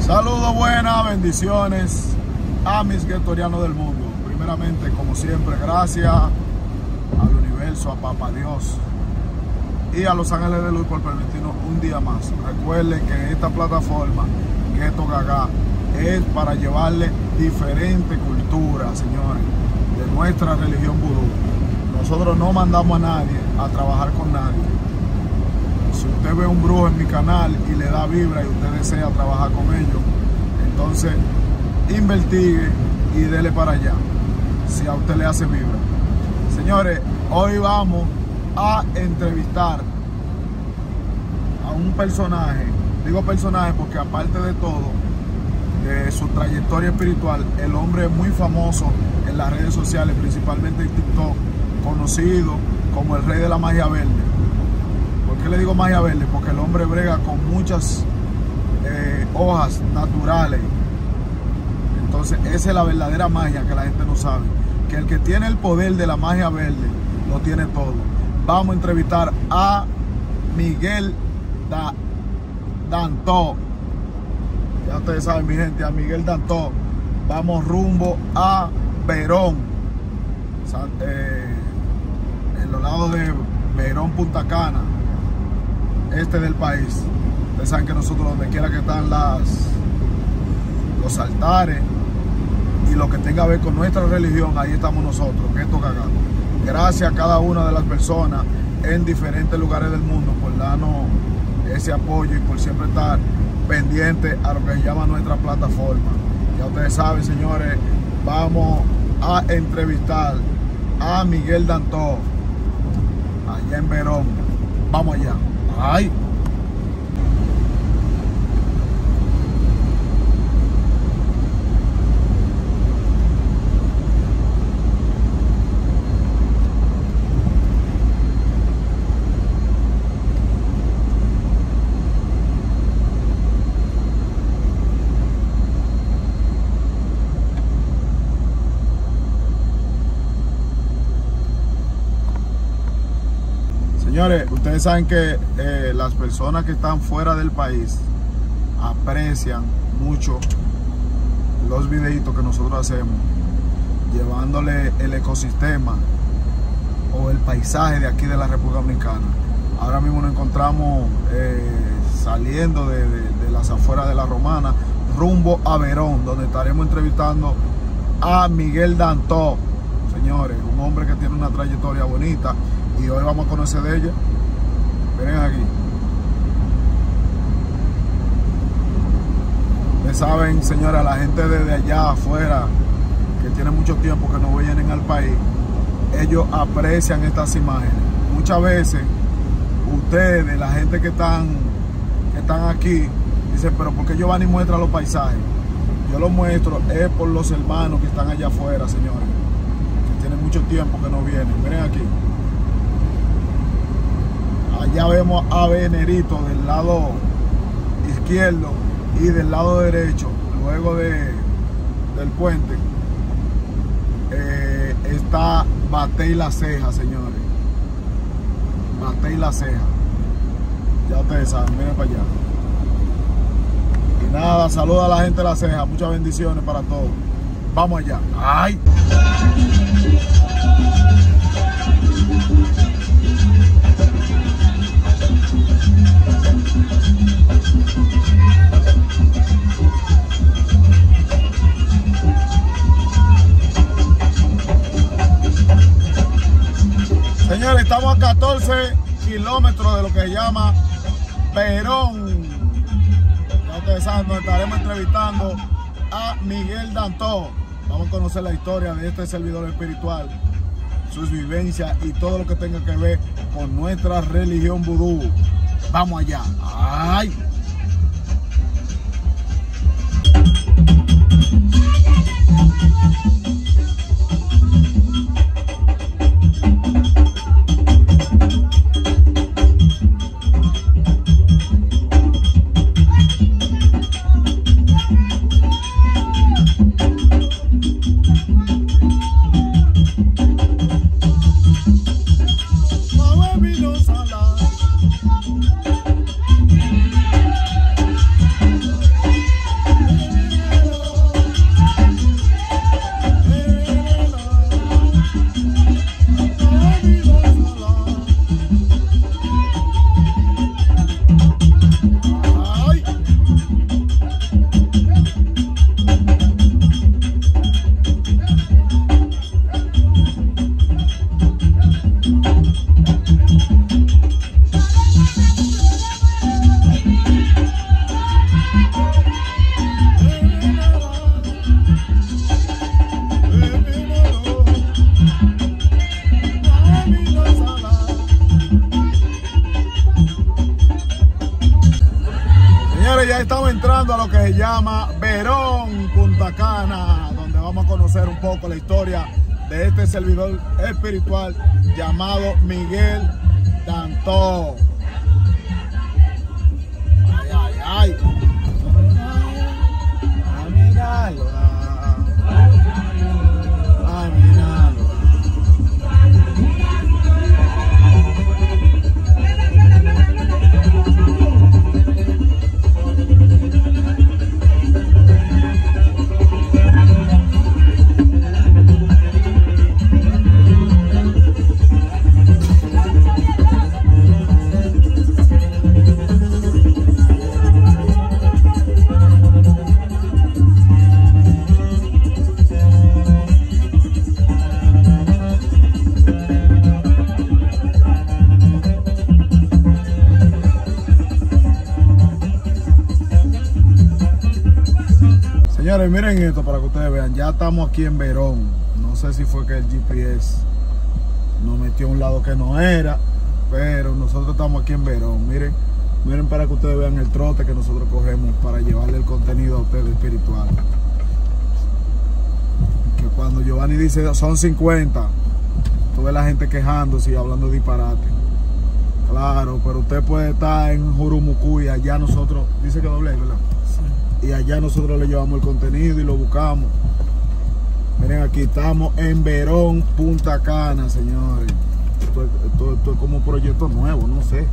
Saludos buenas, bendiciones a mis guetorianos del mundo. Primeramente, como siempre, gracias al universo, a Papá Dios y a los ángeles de luz por permitirnos un día más. Recuerden que esta plataforma, Gueto Gaga, es para llevarle diferentes culturas, señores, de nuestra religión vudú. Nosotros no mandamos a nadie a trabajar con nadie. Si usted ve un brujo en mi canal y le da vibra y usted desea trabajar con ellos, entonces investigue y dele para allá, si a usted le hace vibra. Señores, hoy vamos a entrevistar a un personaje, digo personaje porque aparte de todo, de su trayectoria espiritual, el hombre es muy famoso en las redes sociales, principalmente en TikTok, conocido como el rey de la magia verde. ¿Por qué le digo magia verde? Porque el hombre brega con muchas eh, hojas naturales. Entonces, esa es la verdadera magia que la gente no sabe. Que el que tiene el poder de la magia verde lo tiene todo. Vamos a entrevistar a Miguel da, Dantó. Ya ustedes saben, mi gente, a Miguel Dantó. Vamos rumbo a Verón. Eh, en los lados de Verón, Punta Cana este del país. Ustedes saben que nosotros donde quiera que están las, los altares y lo que tenga que ver con nuestra religión, ahí estamos nosotros, que esto cagamos. Gracias a cada una de las personas en diferentes lugares del mundo por darnos ese apoyo y por siempre estar pendiente a lo que se llama nuestra plataforma. Ya ustedes saben, señores, vamos a entrevistar a Miguel Dantó allá en Verón. Vamos allá. Ay. Señores, ustedes saben que eh, las personas que están fuera del país aprecian mucho los videitos que nosotros hacemos, llevándole el ecosistema o el paisaje de aquí de la República Dominicana. Ahora mismo nos encontramos eh, saliendo de, de, las afueras de la Romana, rumbo a Verón, donde estaremos entrevistando a Miguel Dantó. Señores, un hombre que tiene una trayectoria bonita y hoy vamos a conocer de ella. Miren aquí. Ustedes saben, señora, la gente desde allá afuera, que tiene mucho tiempo que no vienen al país, ellos aprecian estas imágenes. Muchas veces, ustedes, la gente que están, que están aquí, dicen, pero ¿por qué Giovanni muestra los paisajes? Yo lo muestro, es por los hermanos que están allá afuera, señores, que tienen mucho tiempo que no vienen. Miren aquí allá vemos a Venerito del lado izquierdo y del lado derecho, luego de, del puente, eh, está Bate y la Ceja, señores. Bate y la Ceja. Ya ustedes saben, miren para allá. Y nada, saluda a la gente de la Ceja, muchas bendiciones para todos. Vamos allá. ¡Ay! Señores, estamos a 14 kilómetros de lo que se llama Perón. Ya ustedes nos estaremos entrevistando a Miguel Dantó. Vamos a conocer la historia de este servidor espiritual, sus vivencias y todo lo que tenga que ver con nuestra religión vudú. Vamos allá. ¡Ay! Llamado Miguel aquí en Verón. No sé si fue que el GPS nos metió a un lado que no era, pero nosotros estamos aquí en Verón. Miren, miren para que ustedes vean el trote que nosotros cogemos para llevarle el contenido a ustedes espiritual. Que cuando Giovanni dice son 50, tú ves la gente quejándose y hablando disparate. Claro, pero usted puede estar en Jurumucuy, allá nosotros, dice que doble, ¿verdad? y allá nosotros le llevamos el contenido y lo buscamos. Miren, aquí estamos en Verón, Punta Cana, señores. Esto, es como un proyecto nuevo, no sé.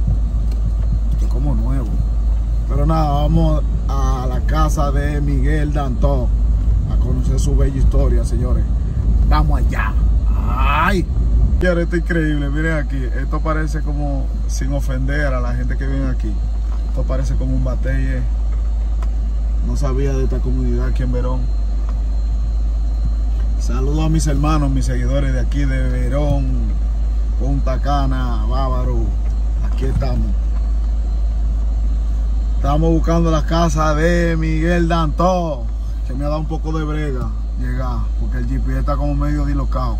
Esto es como nuevo. Pero nada, vamos a la casa de Miguel Dantó a conocer su bella historia, señores. Vamos allá. ¡Ay! Señores, esto es increíble. Miren aquí. Esto parece como, sin ofender a la gente que viene aquí, esto parece como un batelle no sabía de esta comunidad aquí en Verón. Saludos a mis hermanos, mis seguidores de aquí de Verón, Punta Cana, Bávaro. Aquí estamos. Estamos buscando la casa de Miguel Dantó, que me ha dado un poco de brega llegar, porque el GPS está como medio dislocado.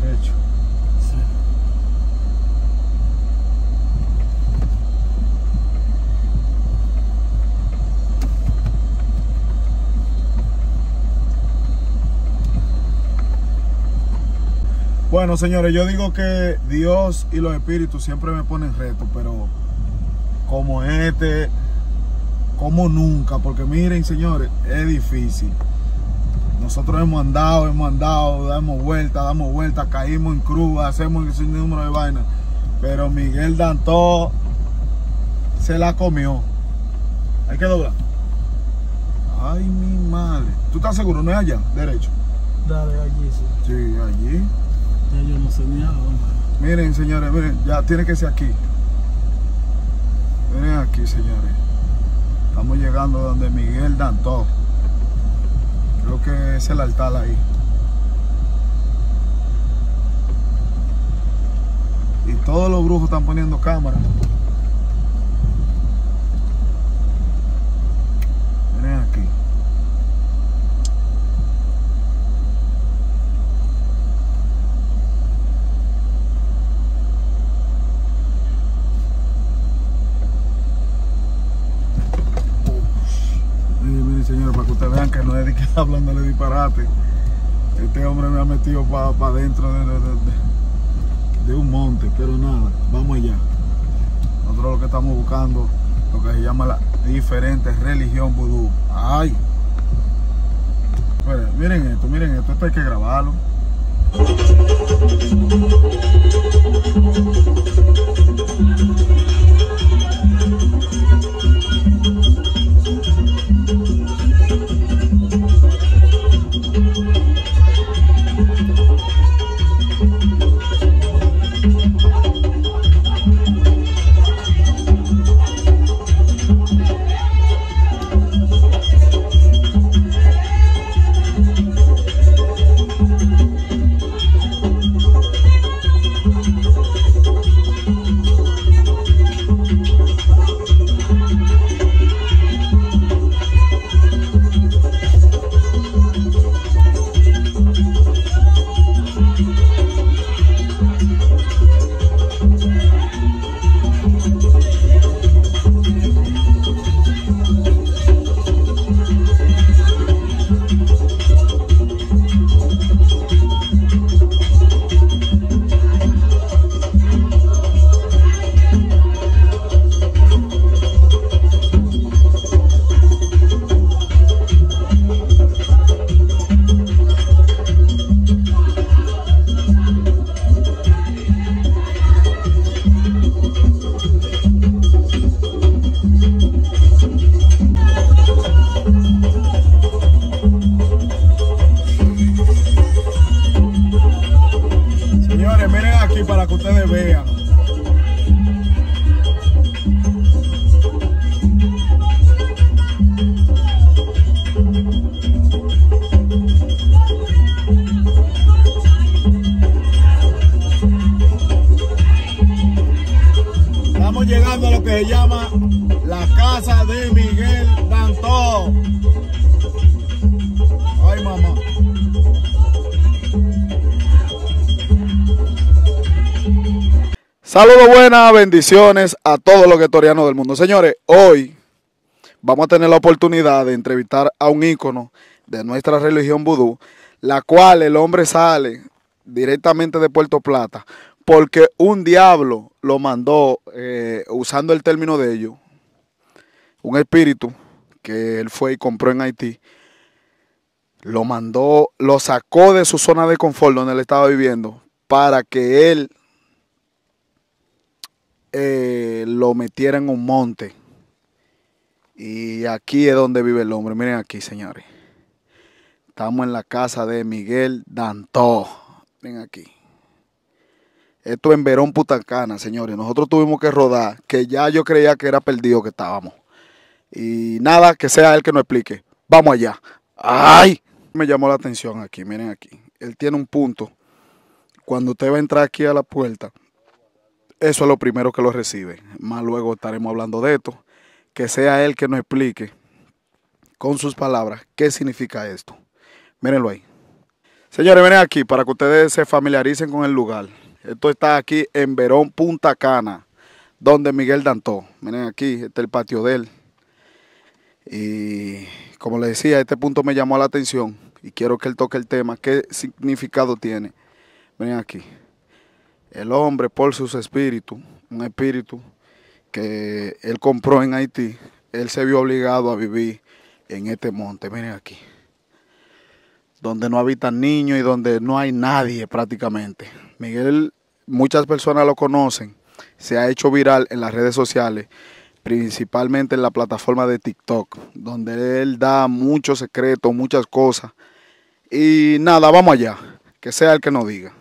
Derecho. Bueno, señores, yo digo que Dios y los espíritus siempre me ponen retos, pero como este, como nunca, porque miren, señores, es difícil. Nosotros hemos andado, hemos andado, damos vueltas, damos vueltas, caímos en cruz, hacemos ese número de vainas, pero Miguel Dantó se la comió. Hay que doblar. Ay, mi madre. ¿Tú estás seguro? ¿No es allá? Derecho. Dale allí, sí. Sí, allí. No. Miren, señores, miren, ya tiene que ser aquí. Miren aquí, señores. Estamos llegando donde Miguel Dantó. Creo que es el altar ahí. Y todos los brujos están poniendo cámaras. Miren aquí. señores, para que ustedes vean que no es de que está hablando hablándole disparate. Este hombre me ha metido para pa dentro de, un monte, pero nada, vamos allá. Nosotros lo que estamos buscando, lo que se llama la diferente religión vudú. ¡Ay! Miren esto, miren esto, esto hay que grabarlo. Saludos buenas, bendiciones a todos los guetorianos del mundo. Señores, hoy vamos a tener la oportunidad de entrevistar a un ícono de nuestra religión vudú, la cual el hombre sale directamente de Puerto Plata, porque un diablo lo mandó, eh, usando el término de ellos, un espíritu que él fue y compró en Haití, lo mandó, lo sacó de su zona de confort donde él estaba viviendo para que él eh, lo metiera en un monte. Y aquí es donde vive el hombre. Miren aquí, señores. Estamos en la casa de Miguel Dantó. Miren aquí. Esto en Verón Putacana, señores. Nosotros tuvimos que rodar, que ya yo creía que era perdido que estábamos. Y nada, que sea él que nos explique. Vamos allá. ¡Ay! Me llamó la atención aquí, miren aquí. Él tiene un punto. Cuando usted va a entrar aquí a la puerta, eso es lo primero que lo recibe. Más luego estaremos hablando de esto. Que sea él que nos explique con sus palabras qué significa esto. Mírenlo ahí. Señores, miren aquí para que ustedes se familiaricen con el lugar. Esto está aquí en Verón, Punta Cana, donde Miguel Dantó. Miren aquí, este es el patio de él. Y como les decía, este punto me llamó la atención y quiero que él toque el tema. ¿Qué significado tiene? Miren aquí. El hombre por sus espíritus, un espíritu que él compró en Haití, él se vio obligado a vivir en este monte. Miren aquí. Donde no habitan niños y donde no hay nadie prácticamente. Miguel, muchas personas lo conocen. Se ha hecho viral en las redes sociales principalmente en la plataforma de TikTok, donde él da muchos secretos, muchas cosas. Y nada, vamos allá, que sea el que nos diga.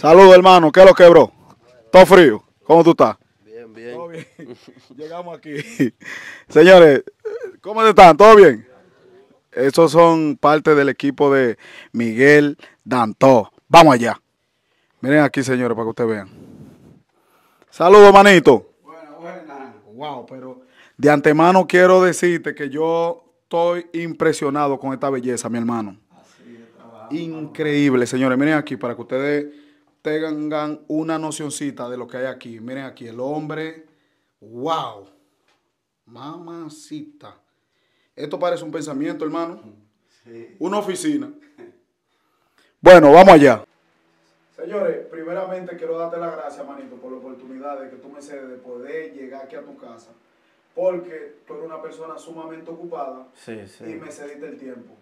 Saludos hermano, ¿qué es lo que, bro? ¿Todo frío? ¿Cómo tú estás? Bien, bien. Todo bien. Llegamos aquí. Señores, ¿cómo están? ¿Todo bien? Esos son parte del equipo de Miguel Dantó. Vamos allá. Miren aquí, señores, para que ustedes vean. Saludos, manito. Buena, buena. Wow, pero de antemano quiero decirte que yo estoy impresionado con esta belleza, mi hermano. Así de trabajo. Increíble, señores. Miren aquí para que ustedes tengan una nocioncita de lo que hay aquí. Miren aquí, el hombre. Wow. Mamacita. Esto parece un pensamiento, hermano. Sí. Una oficina. Bueno, vamos allá. Señores, primeramente quiero darte las gracias, manito, por la oportunidad de que tú me cedes de poder llegar aquí a tu casa. Porque tú eres una persona sumamente ocupada Sí, sí. y me cediste el tiempo.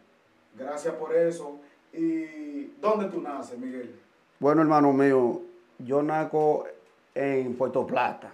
Gracias por eso. ¿Y dónde tú naces, Miguel? Bueno, hermano mío, yo naco en Puerto Plata,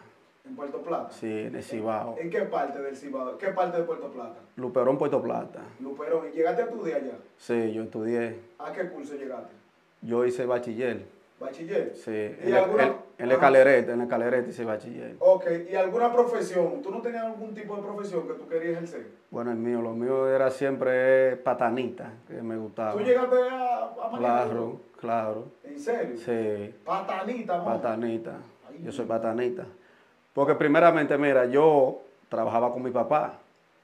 ¿En Puerto Plata? sí, en el Cibao. ¿En qué parte del Cibao? ¿Qué parte de Puerto Plata? Luperón, Puerto Plata. Luperón. ¿Y llegaste a tu día allá? Sí, yo estudié. ¿A qué curso llegaste? Yo hice bachiller. ¿Bachiller? Sí, ¿Y en, alguna- en- en la Ajá. escalereta, en la escalereta hice bachiller. Ok, ¿y alguna profesión? ¿Tú no tenías algún tipo de profesión que tú querías ejercer? Bueno, el mío, lo mío era siempre patanita, que me gustaba. ¿Tú llegaste a, a? Claro, claro. ¿En serio? Sí, Patanita, mano. patanita. Ay, Yo soy patanita. Porque primeramente, mira, yo trabajaba con mi papá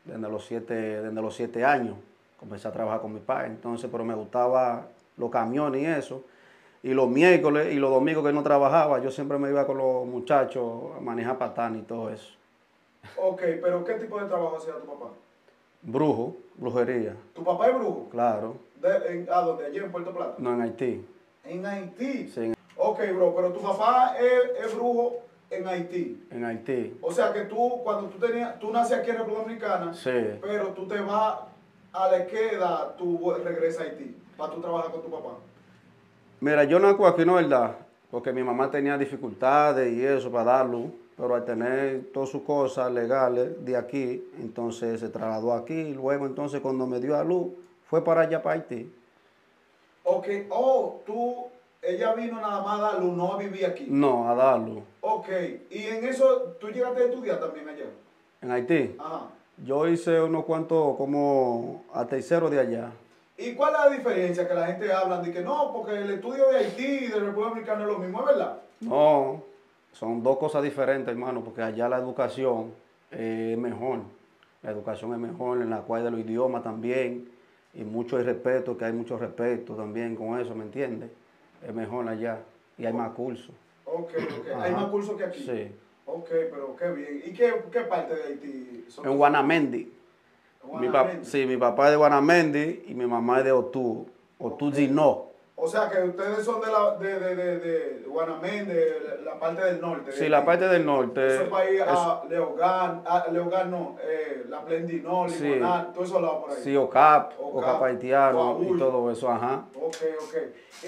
desde los siete, desde los siete años. Comencé a trabajar con mi papá. Entonces, pero me gustaba los camiones y eso. Y los miércoles y los domingos que no trabajaba, yo siempre me iba con los muchachos a manejar patán y todo eso. Ok, pero ¿qué tipo de trabajo hacía tu papá? Brujo, brujería, ¿Tu papá es brujo? claro. De, en, ¿A dónde? ¿Allí en Puerto Plata? No en Haití. En Haití. Sí, Ok, bro, pero tu papá es, es brujo en Haití. en Haití. O sea que tú, cuando tú tenías, tú naces aquí en República Dominicana, Sí. pero tú te vas a la qué edad tú regresas a Haití para tú trabajar con tu papá. Mira, yo nací aquí, no es verdad, porque mi mamá tenía dificultades y eso para dar luz, pero al tener todas sus cosas legales de aquí, entonces se trasladó aquí y luego entonces cuando me dio a luz fue para allá para Haití. Ok, oh, tú, ella vino nada más a darlo, no a vivir aquí. No, a darlo. Ok, y en eso, ¿tú llegaste a estudiar también allá? En Haití. Ajá. Yo hice unos cuantos como a tercero de allá. ¿Y cuál es la diferencia que la gente habla de que no, porque el estudio de Haití y de República Dominicana es lo mismo, ¿es verdad? No, son dos cosas diferentes, hermano, porque allá la educación es mejor. La educación es mejor, en la cual de los idiomas también, y mucho el respeto, que hay mucho respeto también con eso, ¿me entiendes? Es mejor allá, y hay más cursos. Ok, ok. ¿Hay más cursos que aquí? Sí. Ok, pero qué bien. ¿Y qué, qué parte de Haití son? En Guanamendi. Mi sí, mi papá es de Guanamendi y mi mamá es de Otú. Otú no. O sea que ustedes son de la de, de, de, de Guanamén, de la parte del norte. de Sí, la parte del norte. Eso es para ir es- a Leogán, a Leogán no, eh, La Plendinol, Sí. Limonal, todo eso lados por ahí. Sí, OCAP, Ocap, OCAP haitiano y todo eso, ajá. Ok, ok.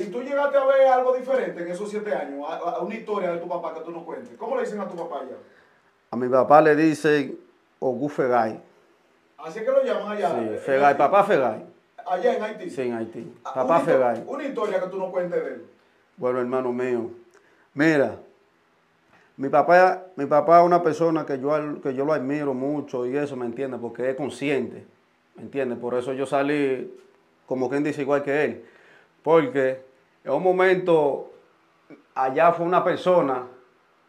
¿Y tú llegaste a ver algo diferente en esos siete años? A, a una historia de tu papá que tú nos cuentes. ¿Cómo le dicen a tu papá allá? A mi papá le dicen Ogu Fegay. Así que lo llaman allá. Sí, Fegay, Haití. papá Fegay. Allá en Haití. Sí, en Haití. Ah, Papá una Fegay. Una historia que tú nos cuentes de él. Bueno, hermano mío, mira, mi papá, mi papá es una persona que yo, que yo lo admiro mucho y eso, ¿me entiendes? Porque es consciente, ¿me entiendes? Por eso yo salí, como quien dice, igual que él. Porque en un momento, allá fue una persona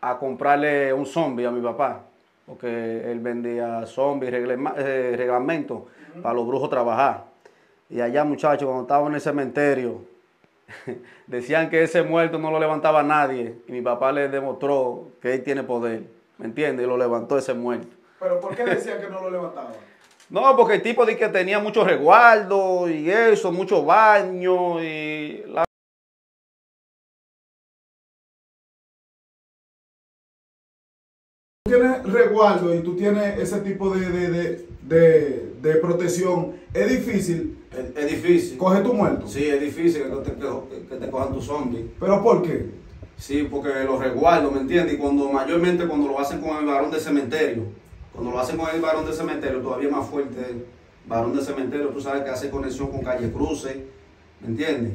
a comprarle un zombie a mi papá, porque él vendía zombies, eh, reglamentos para los brujos trabajar. Y allá, muchachos, cuando estaba en el cementerio, decían que ese muerto no lo levantaba nadie. Y mi papá le demostró que él tiene poder. ¿Me entiendes? Y lo levantó ese muerto. Pero ¿por qué decían que no lo levantaba? No, porque el tipo de que tenía mucho resguardo y eso, mucho baño y la Tú tienes resguardo y tú tienes ese tipo de, de, de, de protección. Es difícil. Es, es difícil. Coge tu muerto. Sí, es difícil que te, que- que te cojan tus zombies. ¿Pero por qué? Sí, porque los resguardos, ¿me entiendes? Y cuando mayormente cuando lo hacen con el varón de cementerio, cuando lo hacen con el varón de cementerio, todavía más fuerte el varón de cementerio, tú sabes que hace conexión con calle Cruce, ¿me entiendes?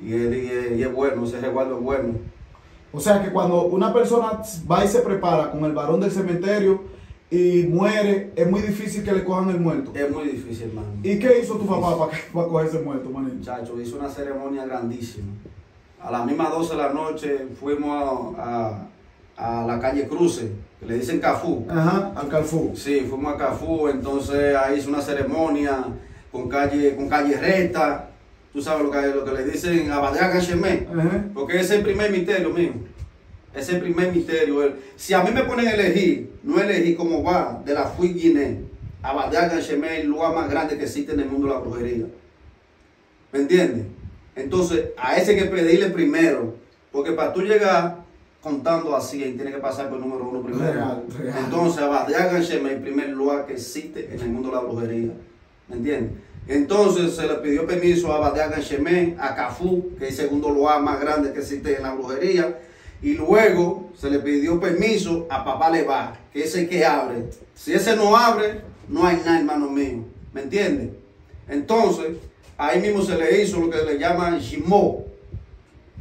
Y y es bueno, ese resguardo es bueno. O sea que cuando una persona va y se prepara con el varón del cementerio y muere, es muy difícil que le cojan el muerto. Es muy difícil, hermano. ¿Y qué hizo tu papá para, para coger ese muerto, manito? Muchacho, hizo una ceremonia grandísima. A las mismas 12 de la noche fuimos a, a- a la calle Cruce, que le dicen Cafú. Ajá, al Carrefour. Sí, fuimos a Cafú, entonces ahí hizo una ceremonia con calle, con calle recta. Tú sabes lo que, lo que le dicen a Badrián Chemé. Ajá. Porque ese es el primer misterio mío. Ese es el primer misterio. Si a mí me ponen a elegir, no elegir cómo va de la Fui Guinea a Badrián Chemé, el lugar más grande que existe en el mundo de la brujería. ¿Me entiendes? Entonces, a ese hay que pedirle primero. Porque para tú llegar contando a 100, tienes que pasar por el número uno primero. Real, real. Entonces, Abadiaga Sheme es el primer lugar que existe en el mundo de la brujería. ¿Me entiendes? Entonces se le pidió permiso a Abadiaga Sheme, a Cafú, que es el segundo lugar más grande que existe en la brujería. Y luego se le pidió permiso a Papá Leva, que es el que abre. Si ese no abre, no hay nada, hermano mío. ¿Me entiendes? Entonces, ahí mismo se le hizo lo que le llaman Shimó.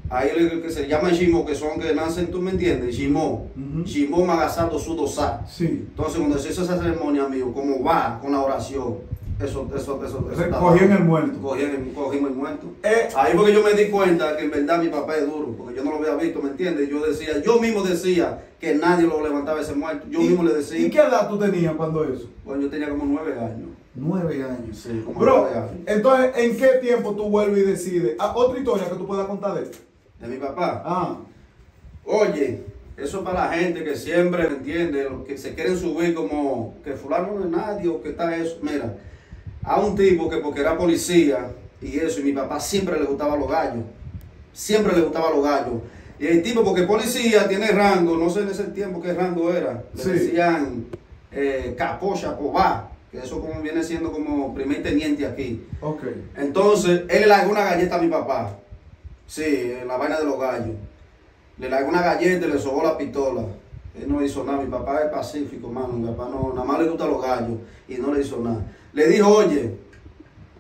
Ahí lo que se llama Shimó, que son que nacen, ¿tú me entiendes? Shimó. Ujú. Shimó Magasato. Sí. Entonces, cuando se hizo esa ceremonia, amigo, como va con la oración, eso, eso, eso. eso Cogían el muerto. Cogían el, cogimos el muerto. Eh, Ahí porque yo me di cuenta que en verdad mi papá es duro, porque yo no lo había visto, ¿me entiendes? Yo decía, yo mismo decía que nadie lo levantaba ese muerto. Yo ¿y- mismo le ¿Y decía. qué edad tú tenías cuando eso? Bueno, yo tenía como nueve años. Nueve años. Sí, como Bro, nueve años. entonces, ¿en qué tiempo tú vuelves y decides? Ah, otra historia que tú puedas contar de él. De mi papá. Ah, Oye, eso es para la gente que siempre, ¿me entiende? Los que se quieren subir como que fulano no es nadie o que está eso. Mira, a un tipo que porque era policía y eso, y mi papá siempre le gustaba los gallos. Siempre le gustaba los gallos. Y el tipo, porque policía tiene rango, no sé en ese tiempo qué rango era. Le Sí. decían eh, capocha, pobá, que eso como viene siendo como primer teniente aquí. Entonces, él le largó una galleta a mi papá. Sí, en la vaina de los gallos. Le largó una galleta y le sobó la pistola. Él no hizo nada. Mi papá es pacífico, mano. Mi papá no, nada más le gustan los gallos. Y no le hizo nada. Le dijo, oye,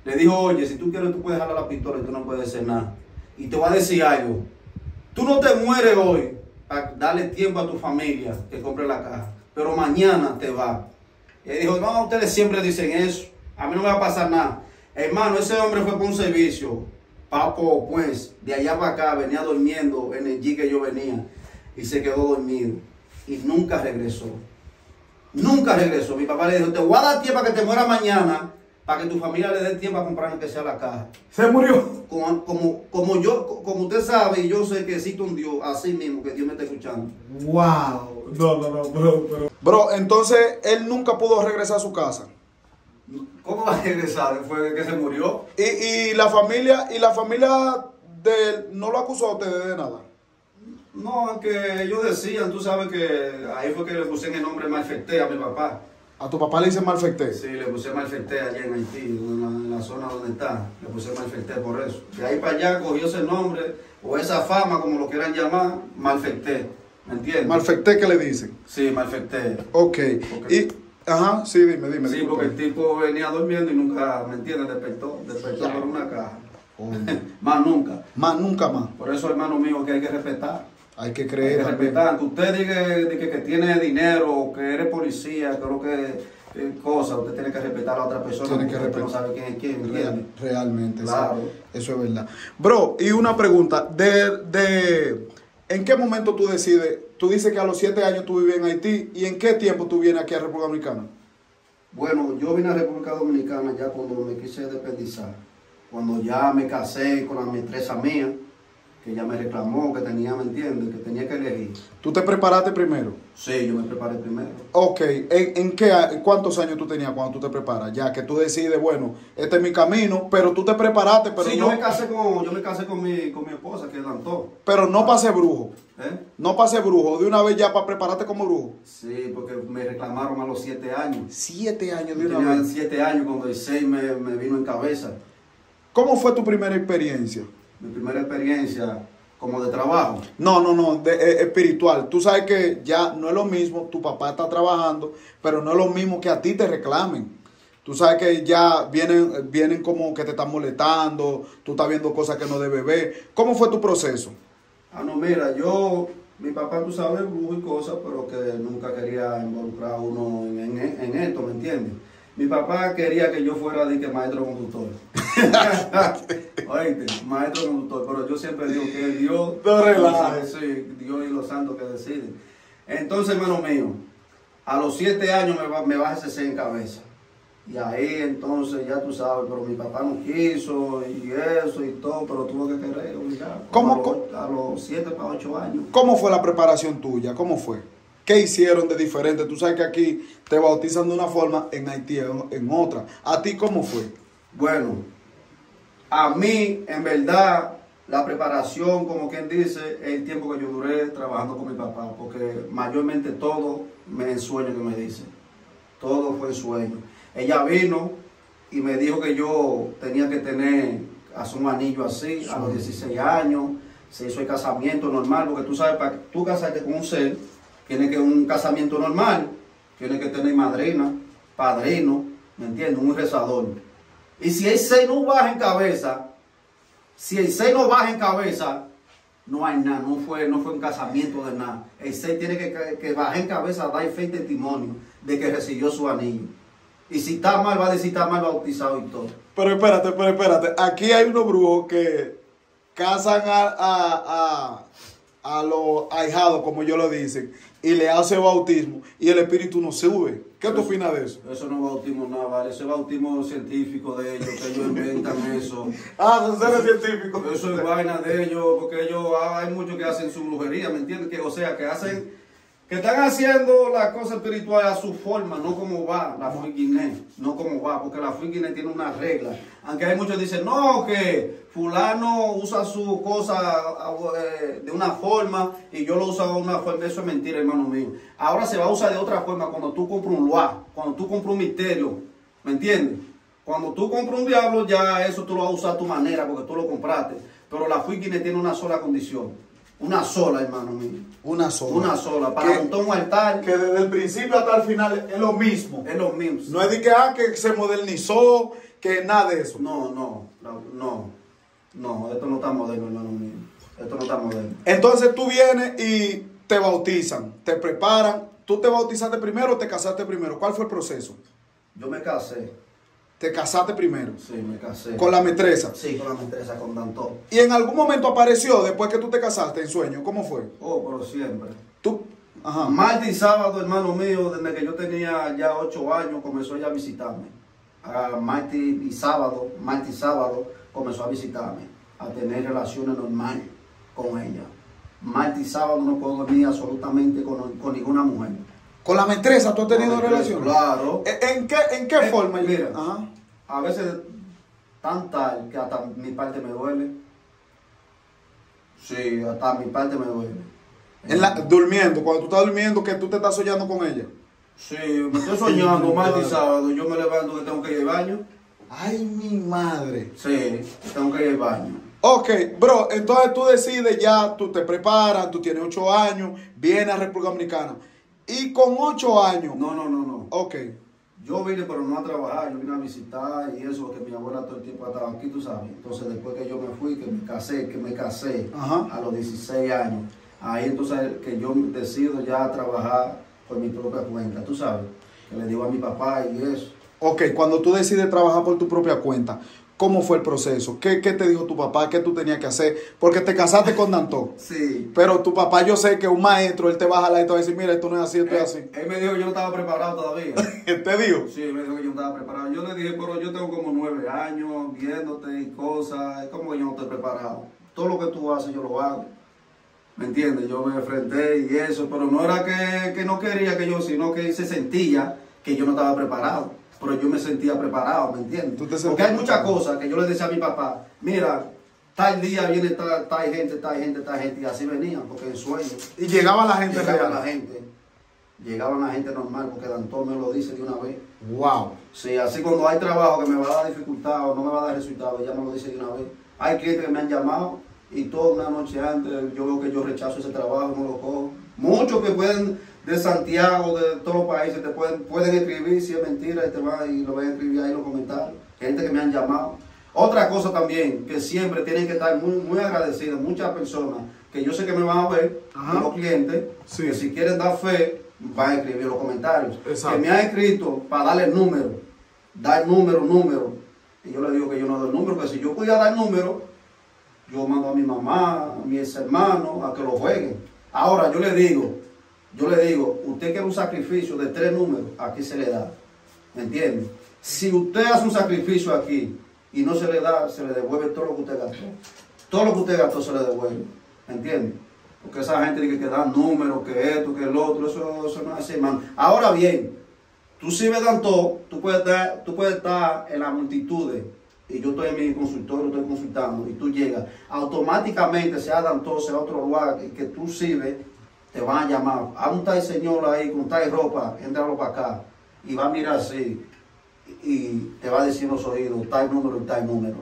Le dijo, oye, si tú quieres, tú puedes jalar la pistola y tú no puedes hacer nada. Y te voy a decir algo. Tú no te mueres hoy para darle tiempo a tu familia que compre la caja, pero mañana te va. Y dijo, no, ustedes siempre dicen eso. A mí no me va a pasar nada. Hermano, ese hombre fue por un servicio. Papo, pues, de allá para acá, venía durmiendo en el G que yo venía. Y se quedó dormido. Y nunca regresó. Nunca regresó. Mi papá le dijo, te voy a dar tiempo para que te muera mañana, para que tu familia le dé tiempo a comprar que sea la caja. Se murió. Como, como, como yo, como usted sabe, y yo sé que existe un Dios, así mismo, que Dios me está escuchando. Wow. No, no, no, bro, bro. Bro, entonces él nunca pudo regresar a su casa. ¿Cómo va a regresar? Fue que se murió. Y, y la familia, y la familia de él no lo acusó a ustedes de nada. No, aunque ellos decían, tú sabes que ahí fue que le puse el nombre Malfecté a mi papá. A tu papá le dicen malfecté. Sí, le puse Malfecté allá en Haití, en la, en la zona donde está. Le puse Malfecté por eso. De ahí para allá cogió ese nombre, o esa fama, como lo quieran llamar, Malfecté. ¿Me entiendes? Malfecté que le dicen. Sí, Malfecté. Ok. Ok. Y, ajá, sí, dime, dime. Sí, disculpa. porque el tipo venía durmiendo y nunca, ¿me entiendes? Despertó, despertó por una caja. Más nunca. Más, nunca más. Por eso, hermano mío, que hay que respetar. Hay que Hay creer que respetar. Que usted diga, diga que tiene dinero, que eres policía, que lo que cosa, usted tiene que respetar a la otra persona. Tiene que usted no respetar. sabe quién es quién, Real- ¿entiende? realmente, sí. Claro. Eso es verdad. Bro, y una pregunta. De, de, ¿En qué momento tú decides? Tú dices que a los siete años tú vivías en Haití. ¿Y en qué tiempo tú vienes aquí a República Dominicana? Bueno, yo vine a República Dominicana ya cuando me quise dependizar. Cuando ya me casé con la maestresa mía, que ya me reclamó que tenía, ¿me entiendes? Que tenía que elegir. ¿Tú te preparaste primero? Sí, yo me preparé primero. Ok, ¿en, en qué, cuántos años tú tenías cuando tú te preparas? Ya que tú decides, bueno, este es mi camino, pero tú te preparaste, pero sí, no, yo me casé con, yo me casé con mi, con mi esposa, que es Dantó. pero no ser brujo. ¿eh? No ser brujo, de una vez ya para prepararte como brujo. Sí, porque me reclamaron a los siete años. Siete años de Yo una tenía vez. siete años cuando el seis me, me vino en cabeza. ¿Cómo fue tu primera experiencia? Mi primera experiencia como de trabajo. No, no, no, de, eh, espiritual. Tú sabes que ya no es lo mismo, tu papá está trabajando, pero no es lo mismo que a ti te reclamen. Tú sabes que ya vienen, vienen como que te están molestando, tú estás viendo cosas que no debes ver. ¿Cómo fue tu proceso? Ah, no, mira, yo, mi papá, tú sabes, brujo y cosas, pero que nunca quería involucrar a uno en, en- en esto, ¿me entiendes? Mi papá quería que yo fuera de que maestro conductor. Oíste, maestro conductor, pero yo siempre digo que Dios, No sí, Dios y los santos que deciden. Entonces, hermano mío, a los siete años me, ba- me C en cabeza. Y ahí entonces, ya tú sabes, pero mi papá no quiso y eso y todo, pero tuvo que querer, obligado. ¿Cómo A los- A los siete para ocho años. ¿Cómo fue la preparación tuya? ¿Cómo fue? ¿Qué hicieron de diferente? Tú sabes que aquí te bautizan de una forma, en Haití en, otra. ¿A ti cómo fue? Bueno, a mí, en verdad, la preparación, como quien dice, es el tiempo que yo duré trabajando con mi papá, porque mayormente todo me en sueño que me dice. Todo fue en sueño. Ella vino y me dijo que yo tenía que tener, hacer un anillo así, a los 16 años. Se hizo el casamiento normal, porque tú sabes, para tú casarte con un ser, tiene que un casamiento normal, tiene que tener madrina, padrino, ¿me entiendes? Un rezador. Y si el 6 no baja en cabeza, si el 6 no baja en cabeza, no hay nada, no fue, no fue un casamiento de nada. El 6 tiene que, que, bajar en cabeza, dar fe y testimonio de que recibió su anillo. Y si está mal, va a decir está mal bautizado y todo. Pero espérate, pero espérate. Aquí hay unos brujos que casan a, a los ahijados, como ellos lo dicen, y le hacen bautismo y el espíritu no sube. ¿Qué tú opinas de eso? Eso no es bautismo nada, ¿vale? Eso es bautismo científico de ellos, que ellos inventan eso. Ah, son seres científicos. Eso es vaina de ellos, porque ellos, ah, hay muchos que hacen su brujería, ¿me entiendes? Que, o sea, que hacen, que están haciendo la cosa espiritual a su forma, no como va la friquiné, no como va, porque la friquiné tiene una regla. Aunque hay muchos que dicen, no, que fulano usa su cosa eh, de una forma y yo lo uso de una forma, eso es mentira, hermano mío. Ahora se va a usar de otra forma cuando tú compras un loa, cuando tú compras un misterio, ¿me entiendes? Cuando tú compras un diablo, ya eso tú lo vas a usar a tu manera porque tú lo compraste. Pero la Fuiquine tiene una sola condición. Una sola, hermano mío. Una sola. Una sola. Para Que- montar un altar Que desde el principio hasta el final es lo mismo. es lo mismo. No es de que, ah, que se modernizó, que nada de eso. No, no, no, no, no, esto no está moderno, hermano mío. Esto no está moderno. Entonces tú vienes y te bautizan, te preparan. ¿Tú te bautizaste primero o te casaste primero? ¿Cuál fue el proceso? Yo me casé, Te casaste primero. sí, me casé. Con la metresa. Sí, con la empresa, con Dantó. Y en algún momento apareció, después que tú te casaste en sueño, ¿cómo fue? Oh, pero siempre. Tú, ajá. Martes y sábado, hermano mío, desde que yo tenía ya ocho años, comenzó ya a visitarme. A martes y sábado, martes y sábado, comenzó a visitarme, a tener relaciones normales con ella. Martes y sábado no puedo dormir absolutamente con, con ninguna mujer. Con la metresa tú has tenido relación. Claro. ¿En qué, en qué Eh, forma? mira. Ajá. A veces tan tal que hasta mi parte me duele. Sí, hasta mi parte me duele. En la- durmiendo, cuando tú estás durmiendo, que tú te estás soñando con ella. Sí, me estoy soñando martes y sábado. Yo me levanto que tengo que ir al baño. Ay, mi madre. Sí, tengo que ir al baño. Ok, bro, entonces tú decides ya, tú te preparas, tú tienes ocho años, vienes a República Dominicana. Y con ocho años, No, no, no, no. ok, Yo vine, pero no a trabajar, yo vine a visitar y eso, que mi abuela todo el tiempo estaba aquí, tú sabes. Entonces, después que yo me fui, que me casé, que me casé Ajá. a los 16 años, ahí entonces que yo decido ya trabajar por mi propia cuenta, tú sabes. Que le digo a mi papá y eso. ok, cuando tú decides trabajar por tu propia cuenta, ¿cómo fue el proceso? ¿Qué, qué te dijo tu papá? ¿Qué tú tenías que hacer? Porque te casaste con Dantó. Sí. Pero tu papá, yo sé que un maestro, él te va a jalar y te va a decir, mira, esto no es así, esto es así. Él me dijo que yo no estaba preparado todavía. ¿Qué te digo? Sí, me dijo que yo no estaba preparado. Yo le dije, pero yo tengo como nueve años viéndote y cosas. Es como que yo no estoy preparado. Todo lo que tú haces, yo lo hago. ¿Me entiendes? Yo me enfrenté y eso, pero no era que, que no quería que yo, sino que se sentía que yo no estaba preparado. Pero yo me sentía preparado, ¿me entiendes? Porque hay muchas cosas que yo le decía a mi papá, mira, tal día viene tal, tal gente, tal gente, tal gente, y así venían, porque en sueños. Y llegaba la gente Llegaba real. la gente, llegaba la gente normal, porque Dantón me lo dice de una vez. Wow. Sí, así cuando hay trabajo que me va a dar dificultad o no me va a dar resultado, ya me lo dice de una vez. Hay clientes que me han llamado y toda una noche antes yo veo que yo rechazo ese trabajo, no lo cojo. Muchos que pueden de Santiago, de todos los países, te pueden, pueden escribir si es mentira y te van y lo van a escribir ahí en los comentarios. Gente que me han llamado. Otra cosa también, que siempre tienen que estar muy, muy agradecidos, muchas personas que yo sé que me van a ver, Ajá. los clientes, Sí. que si quieren dar fe, van a escribir los comentarios. Exacto. Que me han escrito para darle número, dar número, número. Y yo le digo que yo no doy número, que si yo pudiera dar número, yo mando a mi mamá, a mis hermanos, a que lo jueguen. Ahora yo le digo, yo le digo, usted quiere un sacrificio de tres números, aquí se le da. ¿Me entiende? Si usted hace un sacrificio aquí y no se le da, se le devuelve todo lo que usted gastó. Todo lo que usted gastó se le devuelve. ¿Me entiende? Porque esa gente dice que dan números, que esto, que el otro, eso, eso no es así, hermano. Ahora bien, tú si me dan todo, tú puedes, estar, tú puedes estar en las multitudes y yo estoy en mi consultorio, estoy consultando y tú llegas, automáticamente sea dan todo, sea otro lugar que tú sirves, te van a llamar. Hay un tal señor ahí con tal ropa, entralo para acá y va a mirar así y, te va a decir en los oídos tal número y tal número.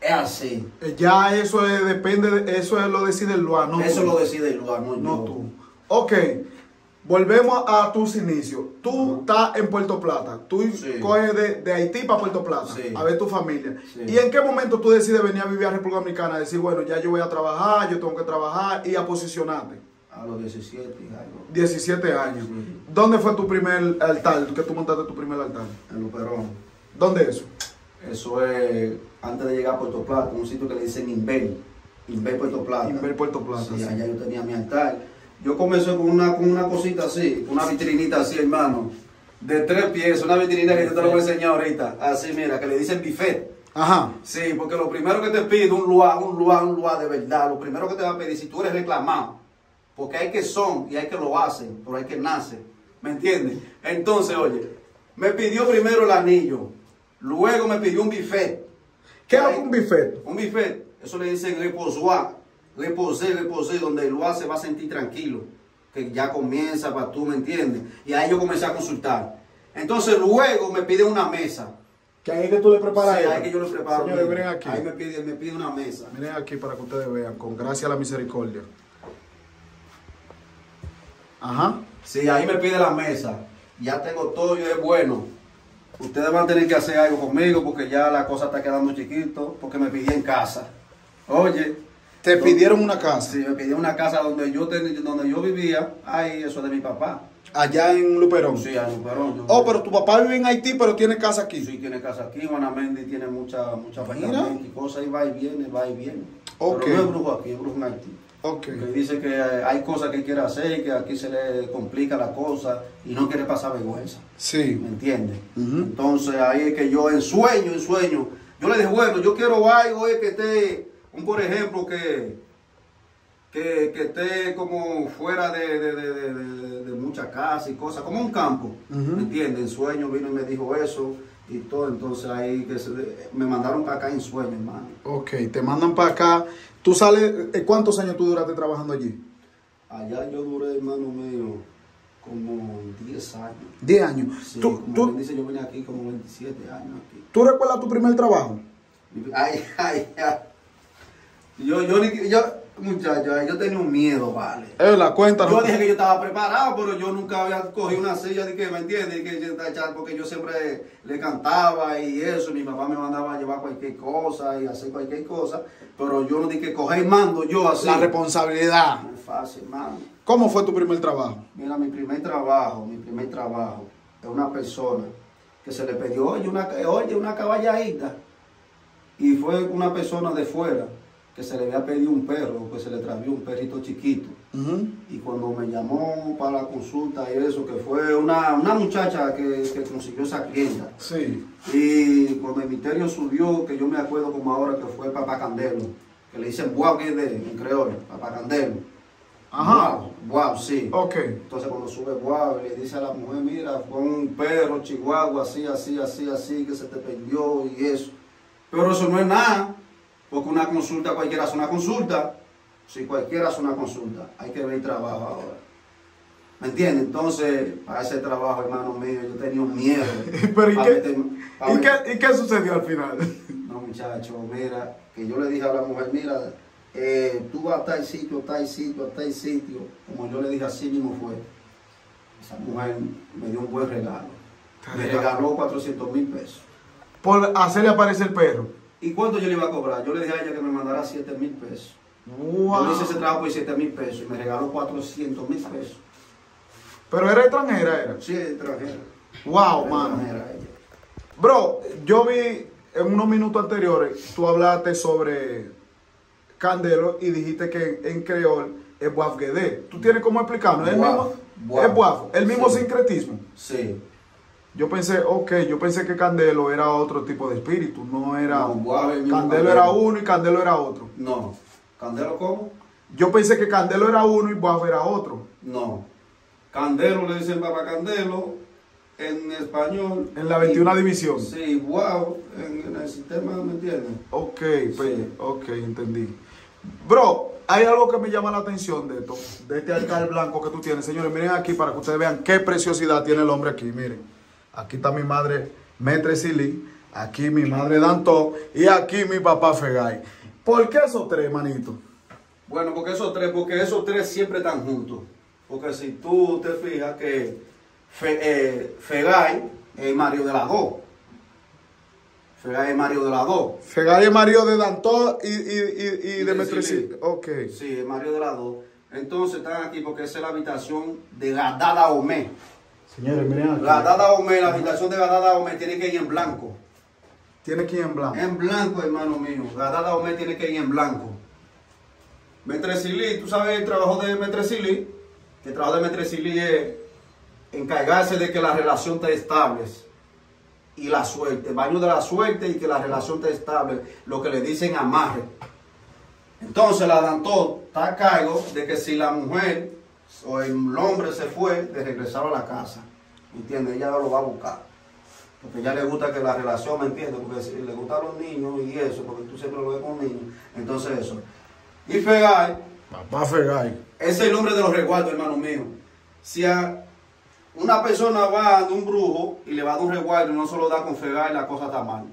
Es así. Eh, Ya eso es, depende, de, eso es lo decide el lugar, no Eso tú. lo decide el lugar, no, No yo. tú. Ok, volvemos a tus inicios. Tú estás en Puerto Plata. Tú Sí. coges de, de Haití para Puerto Plata Sí. a ver tu familia. Sí. ¿Y en qué momento tú decides venir a vivir a República Dominicana? Decir, bueno, ya yo voy a trabajar, yo tengo que trabajar y a posicionarte. A los 17 y algo. 17 años. Sí. ¿Dónde fue tu primer altar? Que tú montaste tu primer altar. En Luperón. ¿Dónde eso? Eso es antes de llegar a Puerto Plata, un sitio que le dicen Inver. Inver Puerto Plata. Inver Puerto Plata, Sí, sí. allá yo tenía mi altar. Yo comencé con una, con una cosita así, una vitrinita así, hermano. De tres pies, una vitrinita que yo te lo voy a enseñar ahorita. Así, mira, que le dicen buffet. Ajá. Sí, porque lo primero que te pide un lugar, un lugar, un lugar de verdad, lo primero que te va a pedir, si tú eres reclamado, porque hay que son y hay que lo hacen, pero hay que nacer, ¿me entiendes? Entonces, oye, me pidió primero el anillo, luego me pidió un buffet. ¿Qué es un buffet? Un buffet, eso le dicen reposoir, reposé, reposé, donde lugar se va a sentir tranquilo, que ya comienza para tú, ¿me entiendes? Y ahí yo comencé a consultar. Entonces, luego me pide una mesa. Que ahí que tú le preparas Sí, ahí que yo lo preparo. Señores, miren aquí. Ahí me pide, me pide una mesa. Miren aquí para que ustedes vean, con gracia a la misericordia. Ajá. Sí, ahí me pide la mesa. Ya tengo todo y es bueno. ustedes van a tener que hacer algo conmigo porque ya la cosa está quedando chiquito, porque me pidí en casa. Oye, Te pidieron una casa si me pidí una casa donde yo ten- donde yo vivía, ay, eso es de mi papá. allá en Luperón. Sí, a Luperón, yo- Oh, pero tu papá vive en Haití, pero tiene casa aquí. Sí, tiene casa aquí, Guanamendi tiene mucha, mucha y cosas, y va y viene, va y viene. Ok. Pero no es brujo aquí, es brujo en Haití. Ok. Que dice que hay cosas que quiere hacer y que aquí se le complica la cosa y no quiere pasar vergüenza. Sí. ¿Me entiendes? Entonces ahí es que yo en sueño, en sueño, yo le dije, bueno, yo quiero algo que esté, un por ejemplo, que, que, que esté como fuera de, de, de, de- de- de mucha casa y cosas, como un campo. ¿Me entiendes? En sueño vino y me dijo eso y todo. Entonces ahí que se, me mandaron para acá en sueño, hermano. Ok, te mandan para acá. ¿Tú sales, eh, cuántos años tú duraste trabajando allí? Allá yo duré, hermano mío, como 10 años. 10 años. Sí, ¿Tú, como tú, dice, yo vine aquí como 27 años aquí. ¿Tú recuerdas tu primer trabajo? Ay, ay, ay. Yo, yo, ni- yo, muchacho, yo tenía un miedo, vale. Eh, la cuenta. Yo dije que yo estaba preparado, pero yo nunca había cogido una silla de que, ¿me entiendes? Que porque yo siempre le cantaba y eso, mi papá me mandaba a llevar cualquier cosa y hacer cualquier cosa, pero yo no dije que coger mando yo así. La responsabilidad. Es fácil, mano. ¿Cómo fue tu primer trabajo? Mira, mi primer trabajo, mi primer trabajo, es una persona que se le pidió, oye, una, oye, una caballadita. Y fue una persona de fuera que se le había pedido un perro, que se le trajo un perrito chiquito. Y cuando me llamó para la consulta y eso, que fue una, una muchacha que, que consiguió esa clienta. Sí. Y cuando el misterio subió, que yo me acuerdo como ahora que fue Papá Candelo, que le dicen Buau, que es de, en creol, Papá Candelo. Ajá. Buau, Buau, sí. Ok. Entonces cuando sube Buau, le dice a la mujer, mira, fue un perro chihuahua, así, así, así, así, que se te perdió y eso. Pero eso no es nada, porque una consulta, cualquiera hace una consulta. Si cualquiera hace una consulta, hay que ver el trabajo ahora. ¿Me entiendes? Entonces, para ese trabajo, hermano mío, yo tenía un miedo. Pero, ¿y Pa' qué- meterme- pa' ¿Y meter- qué, ¿Y qué sucedió al final? no, muchacho, mira, que yo le dije a la mujer, mira, eh, tú vas a tal sitio, a tal sitio, a tal sitio. Como yo le dije, así mismo fue. Esa mujer me dio un buen regalo. Me regaló 400 mil pesos. Por hacerle aparecer el perro. ¿Y cuánto yo le iba a cobrar? Yo le dije a ella que me mandara 7 mil pesos. Wow. Yo hice ese trabajo por 7 mil pesos y me regaló 400 mil pesos. Pero era extranjera, era. Sí, extranjera. Wow, mano. extranjera ella. Bro, yo vi en unos minutos anteriores, tú hablaste sobre Candelo y dijiste que en creol es Boaf Guedé. ¿Tú tienes cómo explicarnos? ¿Es el mismo? Es Boaf, el mismo Sí. sincretismo. Sí. Yo pensé, ok, yo pensé que Candelo era otro tipo de espíritu, no era... No, Candelo era uno y Candelo era otro. No. ¿Candelo cómo? Yo pensé que Candelo era uno y Boaf era otro. No. Candelo le dicen Papa Candelo en español. En la 21 Y- división. Sí, wow, en, en el sistema, ¿me entiendes? Ok, pues, Sí. ok, entendí. Bro, hay algo que me llama la atención de esto, de este altar blanco que tú tienes. Señores, miren aquí para que ustedes vean qué preciosidad tiene el hombre aquí. Miren, aquí está mi madre Metre Silly, aquí mi madre Danto y aquí mi papá Fegay. ¿Por qué esos tres, manito? Bueno, porque esos tres, porque esos tres siempre están juntos. Porque si tú te fijas que Fe- eh, Fegay es Mario de las dos. Fegay es Mario de las dos. Fegay es marido de Danto y, y, y, y de de Metre Silly. Silly. Ok. Sí, es Mario de las dos. Entonces están aquí porque esa es la habitación de Gadada Omé. Señores, miren aquí. Gadada Omé, la habitación de Gadada Omé tiene que ir en blanco. Tiene que ir en blanco. En blanco, hermano mío. Gadada Omé tiene que ir en blanco. Metresilí, tú sabes el trabajo de Metresilí. El trabajo de Metresilí es encargarse de que la relación esté estable. Y la suerte, baño de la suerte y que la relación esté estable. Lo que le dicen amarre. Entonces la Dantó está a cargo de que si la mujer o el hombre se fue, de regresar a la casa. ¿Entiendes? Ella lo va a buscar. Porque a ella le gusta que la relación, ¿me entiendes? Porque si le gustan los niños y eso, porque tú siempre lo ves con niños. Entonces eso. Y Fegay, Papá Fegay. ese es el nombre de los resguardos, hermano mío. Si a una persona va de un brujo y le va a dar un resguardo y no se lo da con Fegay, la cosa está mal.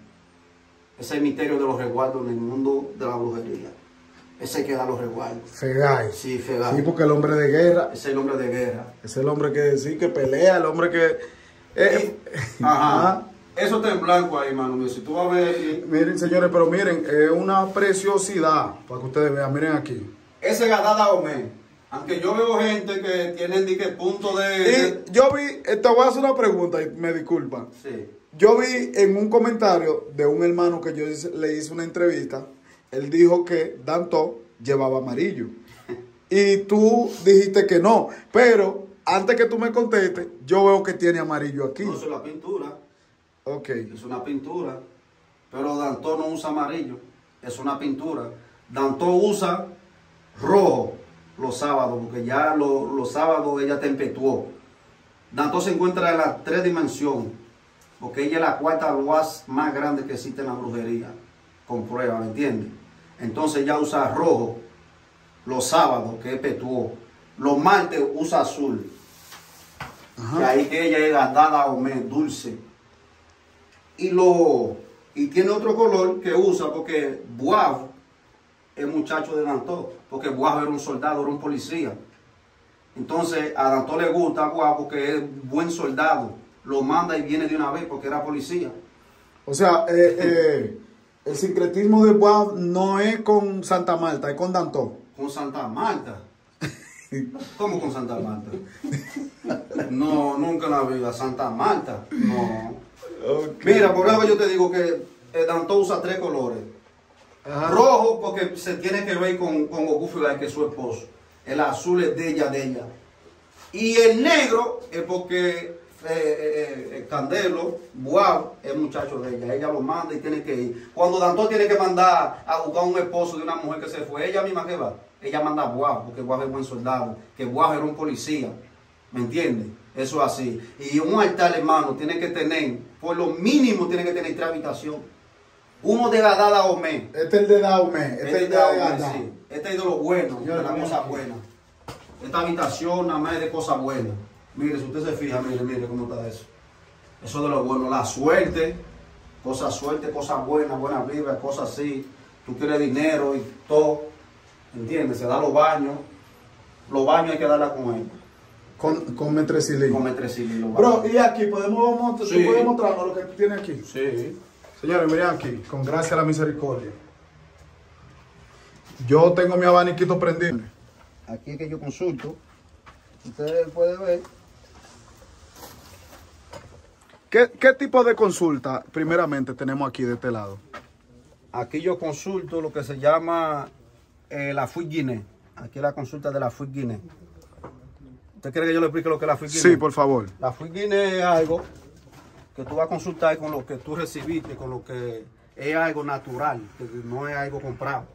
Ese es el misterio de los resguardos en el mundo de la brujería. Ese que da los resguardos. Fegay. Sí, Fegay. Sí, porque el hombre de guerra es el hombre de guerra. es el hombre que sí, que pelea, el hombre que... eh, Y- Ajá. Eso está en blanco ahí, mano. Si tú vas a ver. Miren, señores, pero miren, es una preciosidad para que ustedes vean. Miren aquí. Ese Gadada Omen. Aunque yo veo gente que tienen di que punto de. Y yo vi, eh, te voy a hacer una pregunta y me disculpan. Sí. Yo vi en un comentario de un hermano que yo le hice una entrevista, él dijo que Danto llevaba amarillo. Y tú dijiste que no, pero antes que tú me contestes, yo veo que tiene amarillo aquí. No, eso es la pintura. Ok. Es una pintura. Pero Dantó no usa amarillo. Es una pintura. Dantó usa rojo los sábados, porque ya lo- los sábados ella tempestuó. Dantó se encuentra en la tres dimensiones, porque ella es la cuarta luaz más grande que existe en la brujería. Con prueba, ¿me entiendes? Entonces ella usa rojo los sábados, que es petuó. Los martes usa azul. Ajá. Y ahí que ella es dada o dulce. Y lo y tiene otro color que usa porque Buav es muchacho de Dantó, porque Buav era un soldado, era un policía. Entonces a Dantó le gusta a Buav porque es buen soldado. Lo manda y viene de una vez porque era policía. O sea, eh, eh, el sincretismo de Boab no es con Santa Marta, es con Danto. Con Santa Marta. ¿Cómo con Santa Marta? No, nunca en la vida. Santa Marta. No. Mira, por eso yo te digo que eh, Dantó usa tres colores. Ajá. Rojo porque se tiene que ver con, con Goku que es su esposo. El azul es de ella, de ella. Y el negro es porque eh, eh, eh, Candelo, Buau, es muchacho de ella. Ella lo manda y tiene que ir. Cuando Dantó tiene que mandar a buscar un esposo de una mujer que se fue, ella misma que va. Ella manda a Buau, porque Buau es buen soldado. Que Buau era un policía. ¿Me entiendes? Eso es así. Y un altar, hermano, tiene que tener, por lo mínimo, tiene que tener tres habitaciones. Uno de Gadada Omé. Este es el de Daume, este, Este es el de. Gata, sí. Este es de lo bueno, de las cosas buenas. Esta habitación nada más es de cosas buenas. Mire, si usted se fija, mire, mire cómo está eso. Eso de lo bueno, la suerte, cosas suerte, cosas buenas, buenas vibras, cosas así. Tú quieres dinero y todo. ¿Entiendes? Se da los baños. Los baños hay que darla con él. Con, con metresilín. Con metresilí, los Bro, y aquí podemos, mostrar- Sí. lo que tú tienes aquí. Sí. Señores, miren aquí, con gracia a la misericordia. Yo tengo mi abaniquito prendido. Aquí es que yo consulto. Usted puede ver. ¿Qué, qué tipo de consulta, primeramente, tenemos aquí de este lado? Aquí yo consulto lo que se llama eh, la fuite Guinée. Aquí la consulta de la fuite Guinée. ¿Usted quiere que yo le explique lo que es la fuite Guinée? Sí, por favor. La fuite Guinée es algo que tú vas a consultar con lo que tú recibiste, con lo que es algo natural, que no es algo comprado.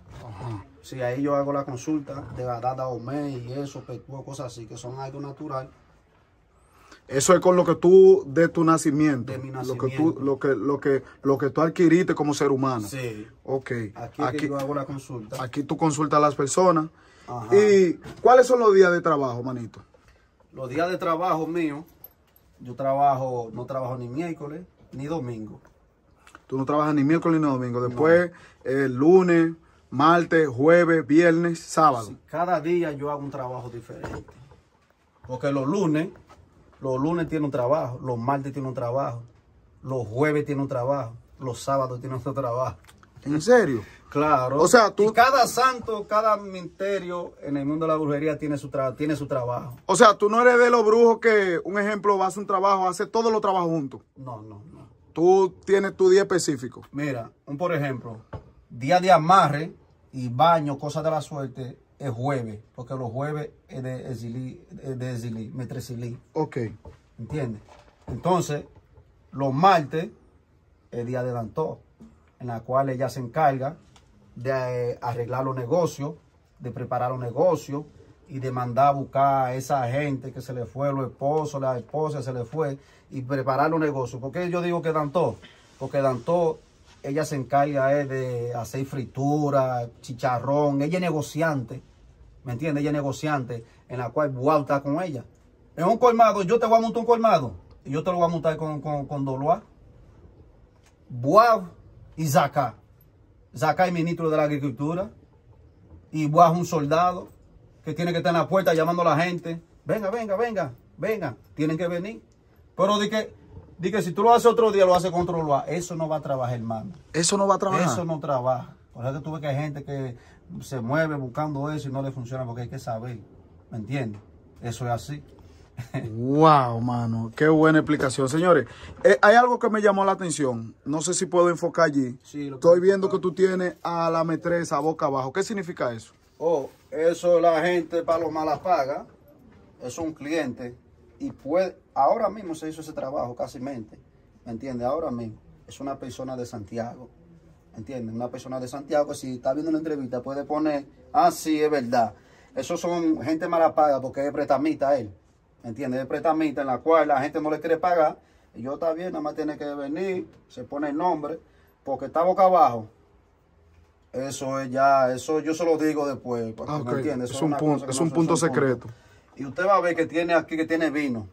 Sí, ahí yo hago la consulta de la dada Omé y eso, petúa, cosas así, que son algo natural. Eso es con lo que tú, de tu nacimiento. De mi Lo que tú, nacimiento. lo que, lo que, lo que tú adquiriste como ser humano. Sí. Ok. Aquí que yo hago la consulta. aquí tú consultas a las personas. Ajá. ¿Y cuáles son los días de trabajo, manito? Los días de trabajo mío, yo trabajo, no trabajo ni miércoles ni domingo. Tú no trabajas ni miércoles ni domingo. Después, el lunes, martes, jueves, viernes, sábado. Sí, cada día yo hago un trabajo diferente. Porque los lunes, los lunes tienen un trabajo, los martes tienen un trabajo, los jueves tienen un trabajo, los sábados tienen otro trabajo. ¿En serio? Claro. O sea, tú- Y cada santo, cada ministerio en el mundo de la brujería tiene su, tra- tiene su trabajo. O sea, tú no eres de los brujos que, un ejemplo, vas a un trabajo, hace todos los trabajos juntos. No, no, no. Tú tienes tu día específico. Mira, un por ejemplo, día de amarre y baño, cosas de la suerte, es jueves, porque los jueves es de es de Ezili, Metresilí, Ok. ¿entiendes? Entonces, los martes es día de Dantó, en la cual ella se encarga de eh, arreglar los negocios, de preparar los negocios y de mandar a buscar a esa gente que se le fue, los esposos, la esposa se le fue, y preparar los negocios. ¿Por qué yo digo que Dantó? Porque Dantó, ella se encarga eh, de hacer fritura, chicharrón, ella es negociante, ¿me entiendes? Ella es negociante, en la cual Buau está con ella. En un colmado, yo te voy a montar un colmado, y yo te lo voy a montar con, con, con Doloa. Buau y Zacá. Zacá es ministro de la agricultura. Y Buau es un soldado que tiene que estar en la puerta llamando a la gente. Venga, venga, venga, venga. Tienen que venir. Pero de que Di que si tú lo haces otro día, lo haces con otro lugar. Eso no va a trabajar, hermano. Eso no va a trabajar. Eso no trabaja. Por eso que tú ves que hay gente que se mueve buscando eso y no le funciona porque hay que saber. ¿Me entiendes? Eso es así. Wow, mano, qué buena explicación. Señores, eh, hay algo que me llamó la atención. No sé si puedo enfocar allí. Sí, Estoy viendo que tú tienes a la metresa boca abajo. ¿Qué significa eso? Oh, eso la gente para lo malas paga. Es un cliente. Y puede, ahora mismo se hizo ese trabajo casi mente. ¿Me entiendes? Ahora mismo. Es una persona de Santiago. ¿Me entiendes? Una persona de Santiago que si está viendo una entrevista puede poner, ah, sí, es verdad. Esos son gente mala paga porque es prestamita él. ¿Me entiendes? Es prestamita en la cual la gente no le quiere pagar. Y yo está bien, nada más tiene que venir, se pone el nombre, porque está boca abajo. Eso es ya, eso yo se lo digo después. porque, Ah, ¿me ok. entiendes? Es un punto- es no un punto secreto. Y usted va a ver que tiene aquí que tiene vino.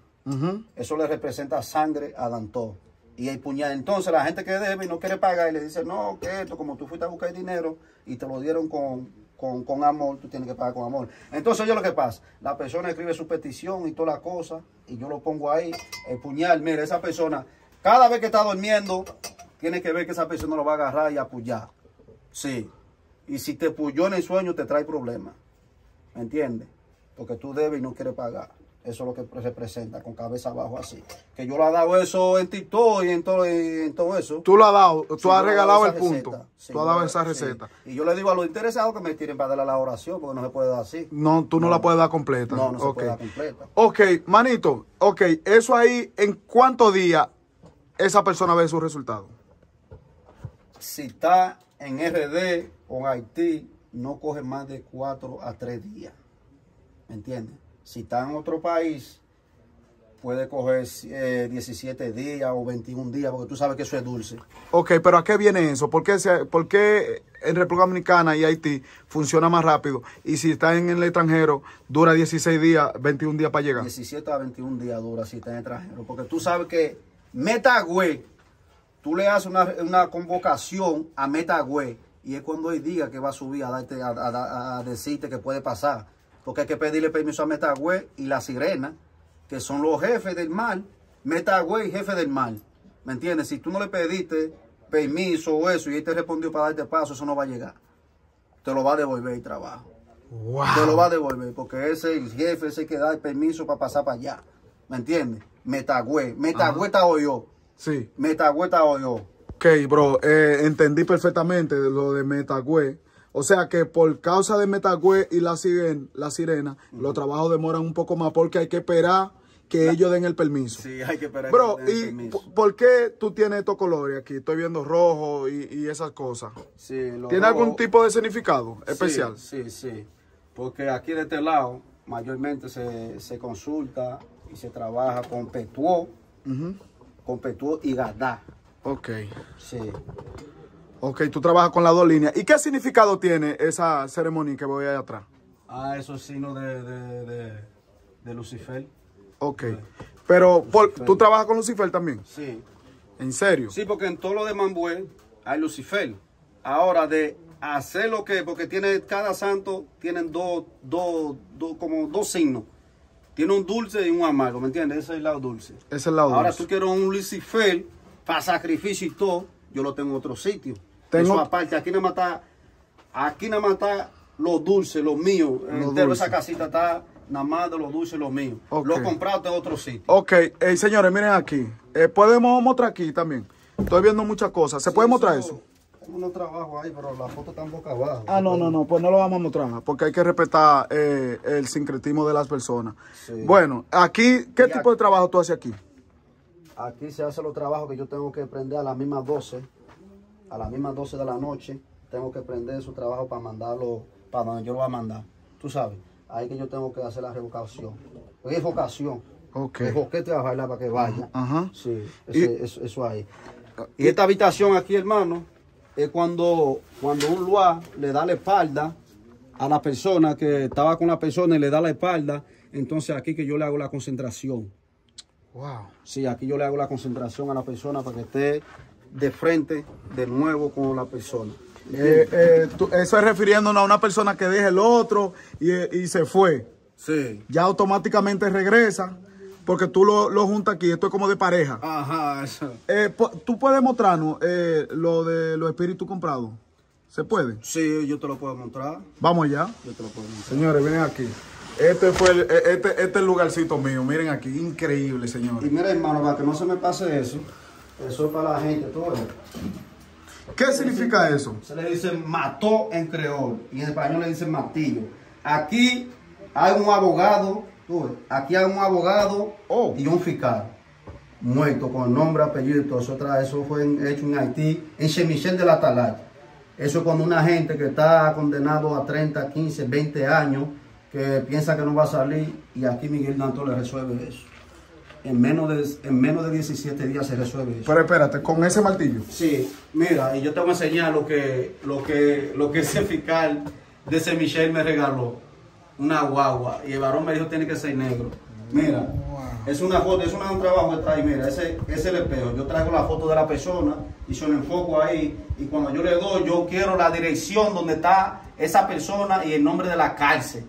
Eso le representa sangre a Dantó. Y hay puñal. Entonces la gente que debe y no quiere pagar y le dice, no, que esto, como tú fuiste a buscar dinero y te lo dieron con, con, con amor, tú tienes que pagar con amor. Entonces yo lo que pasa, la persona escribe su petición y toda la cosa, y yo lo pongo ahí, el puñal, mira, esa persona, cada vez que está durmiendo, tiene que ver que esa persona lo va a agarrar y apoyar. Sí. Y si te puyó en el sueño, te trae problemas. ¿Me entiendes? Porque tú debes y no quieres pagar. Eso es lo que representa, con cabeza abajo así. Que yo le he dado eso en TikTok y en todo, en todo eso. Tú lo has dado, tú Sí, has regalado el punto. Sí, tú has dado esa sí. receta. Y yo le digo a los interesados que me tiren para darle la oración, porque no se puede dar así. No, tú no, No. la puedes dar completa. No, no se Ok. puede dar completa. Ok, manito, ok, eso ahí, ¿en cuántos días esa persona ve su resultado? Si está en RD o en Haití, no coge más de 4 a 3 días. ¿Me entiendes? Si está en otro país, puede coger eh, 17 días o 21 días, porque tú sabes que eso es dulce. Ok, pero ¿a qué viene eso? ¿Por qué, se- por qué en República Dominicana y Haití funciona más rápido? Y si está en el extranjero, dura 16 días, 21 días para llegar. 17 17 a 21 días dura si está en extranjero. Porque tú sabes que Metagüe, tú le haces una, una convocación a Metagüe y es cuando él diga que va a subir a, darte, a, a- a decirte que puede pasar. Porque hay que pedirle permiso a Metagüe y la sirena, que son los jefes del mal. Metagüe y jefe del mal. ¿Me entiendes? Si tú no le pediste permiso o eso y él te respondió para darte paso, eso no va a llegar. Te lo va a devolver el trabajo Wow. te lo va a devolver, porque ese el jefe ese que da el permiso para pasar para allá. ¿Me entiendes? Metagüe. Metagüeta o yo. Sí. Metagüeta o yo. Ok, bro, eh, entendí perfectamente lo de Metagüe. O sea que por causa de Metagüe y la sirena, la sirena los trabajos demoran un poco más porque hay que esperar que ellos den el permiso. Sí, hay que esperar. Bro, que den ¿y permiso. p- por qué tú tienes estos colores aquí? Estoy viendo rojo y, y esas cosas. Sí, lo ¿Tiene algún tipo de significado especial? Sí, sí. Porque aquí de este lado, mayormente se, se consulta y se trabaja con Petuó, con Petuó y Gadá. Ok. Sí. Ok, tú trabajas con las dos líneas. ¿Y qué significado tiene esa ceremonia que voy allá atrás? Ah, eso es signo de, de, de, de Lucifer. Ok. Pero por- tú trabajas con Lucifer también. Sí. ¿En serio? Sí, porque en todo lo de Mambué hay Lucifer. Ahora, de hacer lo que, porque tiene cada santo, tienen dos, dos, dos, como dos signos. Tiene un dulce y un amargo, ¿me entiendes? Ese es el lado dulce. Ese es el lado Ahora dulce. tú quieres un Lucifer para sacrificio y todo, yo lo tengo en otro sitio. Tengo- Eso aparte, aquí nada más está, aquí nada más está los dulces, los míos. Los Entero, dulces. esa casita está nada más de los dulces, los míos. Ok. Lo he comprado en otro sitio. Ok, eh, señores, miren aquí. Eh, Podemos mostrar aquí también. Estoy viendo muchas cosas. ¿Se puede mostrar eso? Tengo unos trabajos ahí, pero la foto está en boca abajo. Ah, no, no, no, pues no lo vamos a mostrar, porque hay que respetar eh, el sincretismo de las personas. Sí. Bueno, aquí, ¿qué Y tipo de trabajo tú haces aquí? Aquí se hacen los trabajos que yo tengo que prender a las mismas 12. A las mismas 12 de la noche. Tengo que prender esos trabajos para mandarlo para donde yo lo voy a mandar. Tú sabes. Ahí que yo tengo que hacer la revocación. Es vocación. Ok. Es boquete a bailar para que vaya. Ajá. Sí, Y- eso, eso ahí. Y esta habitación aquí, hermano, es cuando, cuando un luar le da la espalda a la persona que estaba con la persona y le da la espalda. Entonces aquí que yo le hago la concentración. Wow. Sí, aquí yo le hago la concentración a la persona para que esté de frente de nuevo con la persona. Eh, eh, tú- eso es refiriéndonos a una persona que deja el otro y, y se fue. Sí. Ya automáticamente regresa porque tú lo, lo juntas aquí, esto es como de pareja. Ajá, eso. Eh, ¿Tú puedes mostrarnos eh, lo de los espíritus comprados? ¿Se puede? Sí, yo te lo puedo mostrar. Vamos allá. Yo te lo puedo mostrar. Señores, vienen aquí. Este fue el, eh, este, este lugarcito mío. Miren aquí, increíble, Y señores. mira, hermano, para que no se me pase eso, eso es para la gente, todo eso. ¿Qué significa eso? Se le dice mató en creol y en español le dicen martillo. Aquí hay un abogado, tú aquí hay un abogado Oh. y un fiscal muerto con nombre, apellido y todo eso. Eso fue en- hecho en Haití, en Saint Michel de la Atalaya. Eso es cuando una gente que está condenado a 30, 15, 20 años, que piensa que no va a salir, y aquí Miguel Danto le resuelve eso. En menos de, en menos de 17 días se resuelve eso. Pero espérate, con ese martillo. Sí, mira, y yo te voy a enseñar lo que, lo que, lo que ese fiscal de ese Michel me regaló. Una guagua. Y el varón me dijo tiene que ser negro. Mira, es una foto, es una- un trabajo que trae, mira, ese, ese es el espejo. Yo traigo la foto de la persona y se lo enfoco ahí. Y cuando yo le doy, yo quiero la dirección donde está esa persona y el nombre de la cárcel.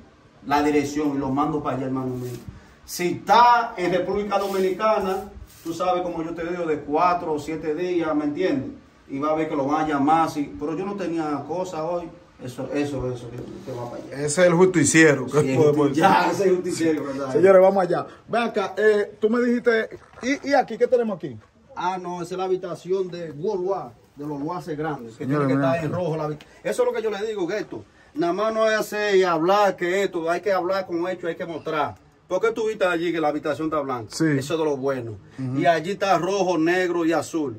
La dirección y lo mando para allá, hermano mío. Si está en República Dominicana, tú sabes como yo te digo, de cuatro o siete días, ¿me entiendes? Y va a ver que lo van a llamar, sí. pero yo no tenía cosa hoy. Eso, eso, eso, que, que va para allá. Ese es el justiciero. ¿qué Sí, podemos ya, ese es justiciero, ¿verdad? Señores, vamos allá. Ven acá, eh, tú me dijiste. ¿y, ¿Y aquí qué tenemos aquí? Ah, no, esa es la habitación de Worldwide, de los luaces grandes, que tiene que estar en rojo. la Eso es lo que yo le digo, Gueto. Nada más no es hacer y hablar que esto, hay que hablar con hechos, hay que mostrar. ¿Por qué tú viste allí que la habitación está blanca? Sí. Eso es de lo bueno. Y allí está rojo, negro y azul.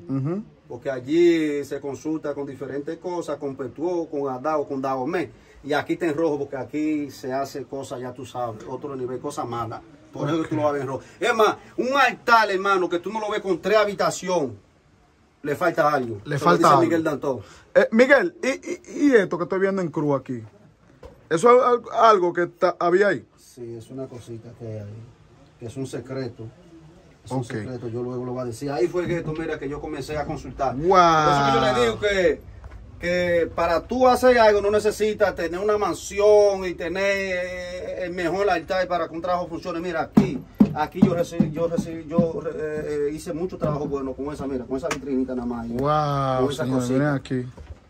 Porque allí se consulta con diferentes cosas, con Petuó, con Adao, con Daomé. Y aquí está en rojo porque aquí se hace cosas, ya tú sabes, otro nivel, cosas malas. Por eso tú lo vas a ver en rojo. Es más, un altar, hermano, que tú no lo ves con tres habitaciones, le falta algo. Le Se lo falta dice algo. Miguel Dantón. Eh, Miguel, ¿y, y, y esto que estoy viendo en cruz aquí? ¿Eso es al- algo que está- había ahí? Sí, es una cosita que hay, que es un secreto. Es un secreto, yo luego lo voy a decir. Ahí fue que esto, mira, que yo comencé a consultar. Wow. Por eso que yo le digo que, que para tú hacer algo no necesitas tener una mansión y tener eh, el mejor altar para que un trabajo funcione. Mira, aquí, aquí yo recibí, yo recibí, yo eh, eh, hice mucho trabajo bueno con esa, mira, con esa vitrinita nada más. Wow, Con esa miren aquí.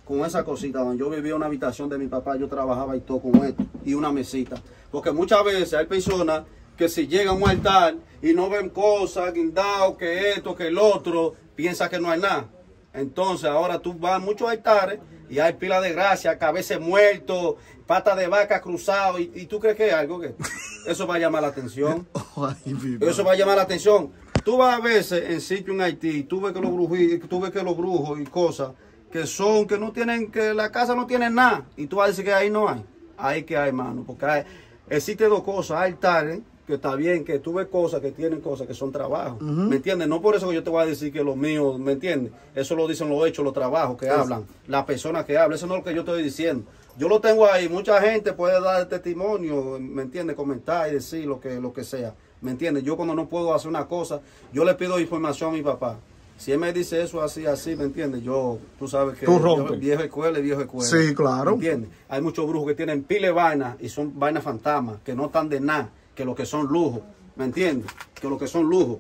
Con esa cosita, donde yo vivía en una habitación de mi papá, yo trabajaba y todo con esto, y una mesita. Porque muchas veces hay personas que si llegan a un altar y no ven cosas, guindados, que esto, que el otro, piensa que no hay nada. Entonces ahora tú vas a muchos altares y hay pila de gracia, cabeza muerto, pata de vaca cruzado, y, y tú crees que es algo que eso va a llamar la atención. Eso va a llamar la atención. Tú vas a veces en sitio en Haití, tú ves que los brujos, tú ves que los brujos y cosas que son, que no tienen, que la casa no tiene nada. Y tú vas a decir que ahí no hay. Ahí que hay, mano. Porque hay, existe dos cosas. Hay altares, que está bien, que tú ves cosas que tienen cosas que son trabajos. ¿Me entiendes? No por eso que yo te voy a decir que los míos, ¿me entiendes? Eso lo dicen los hechos, los trabajos que hablan, las personas que hablan. Eso no es lo que yo estoy diciendo. Yo lo tengo ahí. Mucha gente puede dar testimonio, ¿me entiendes? Comentar y decir lo que, lo que sea. ¿Me entiendes? Yo cuando no puedo hacer una cosa, yo le pido información a mi papá. Si él me dice eso así, así, ¿me entiendes? Yo, tú sabes que Tú yo- viejo escuela y viejo escuela. Sí, claro. ¿Me entiendes? Hay muchos brujos que tienen pile de vainas y son vainas fantasmas, que no están de nada, que lo que son lujos, ¿me entiendes? Que lo que son lujos.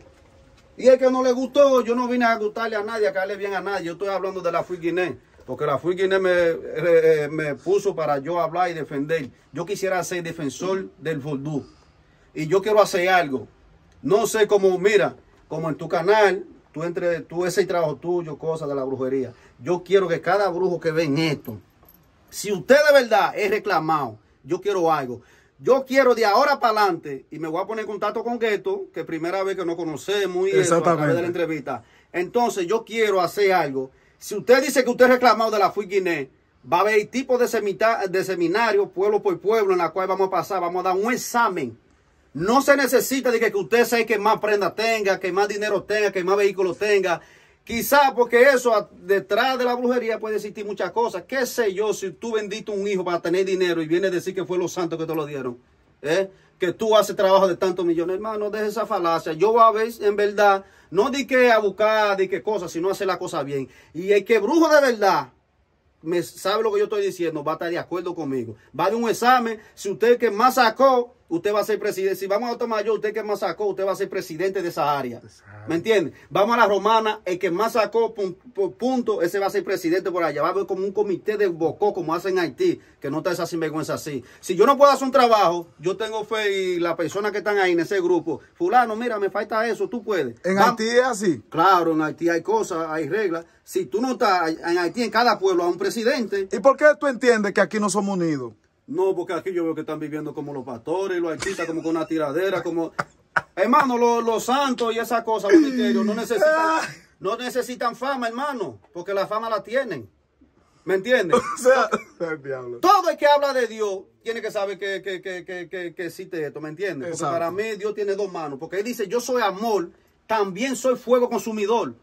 Y el que no le gustó, yo no vine a gustarle a nadie, a caerle bien a nadie. Yo estoy hablando de la Fui Guinea, porque la Fui Guinea me, eh, eh, me puso para yo hablar y defender. Yo quisiera ser defensor del vudú. Y yo quiero hacer algo. No sé cómo, mira, como en tu canal, tú entre tú ese trabajo tuyo, cosas de la brujería. Yo quiero que cada brujo que ven esto, si usted de verdad es reclamado, yo quiero algo. Yo quiero de ahora para adelante, y me voy a poner en contacto con Gueto, que primera vez que nos conocemos y eso, a través Exactamente. de la entrevista. Entonces yo quiero hacer algo. Si usted dice que usted es reclamado de la FUI Guinea, va a haber tipos de, semita- de seminarios, pueblo por pueblo, en la cual vamos a pasar, vamos a dar un examen. No se necesita de que, usted sea que más prenda tenga, que más dinero tenga, que más vehículos tenga. Quizás porque eso, detrás de la brujería puede existir muchas cosas. ¿Qué sé yo si tú vendiste un hijo para tener dinero y viene a decir que fue los santos que te lo dieron? ¿Eh? Que tú haces trabajo de tantos millones. Hermano, deje esa falacia. Yo a ver, en verdad, no di que a buscar, di que cosas, sino hacer la cosa bien. Y el que brujo de verdad, me sabe lo que yo estoy diciendo, va a estar de acuerdo conmigo. Va dar un examen, si usted que más sacó, usted va a ser presidente. Si vamos a Otomayor, usted que más sacó, usted va a ser presidente de esa área. ¿Me entiende? Vamos a la romana, el que más sacó pun- pu- punto, ese va a ser presidente por allá. Va a haber como un comité de bocó, como hacen en Haití, que no está esa sinvergüenza así. Si yo no puedo hacer un trabajo, yo tengo fe y las personas que están ahí en ese grupo, fulano, mira, me falta eso, tú puedes. En Va- Haití es así. Claro, en Haití hay cosas, hay reglas. Si tú no estás en Haití, en cada pueblo hay un presidente. ¿Y por qué tú entiendes que aquí no somos unidos? No, porque aquí yo veo que están viviendo como los pastores, los artistas, como con una tiradera, como... Hermano, los, los santos y esas cosas, los misterios, no necesitan, no necesitan fama, hermano, porque la fama la tienen. ¿Me entiendes? O sea, el. Todo el que habla de Dios tiene que saber que, que, que, que, existe esto, ¿me entiendes? Porque para mí Dios tiene dos manos, porque Él dice, yo soy amor, también soy fuego consumidor.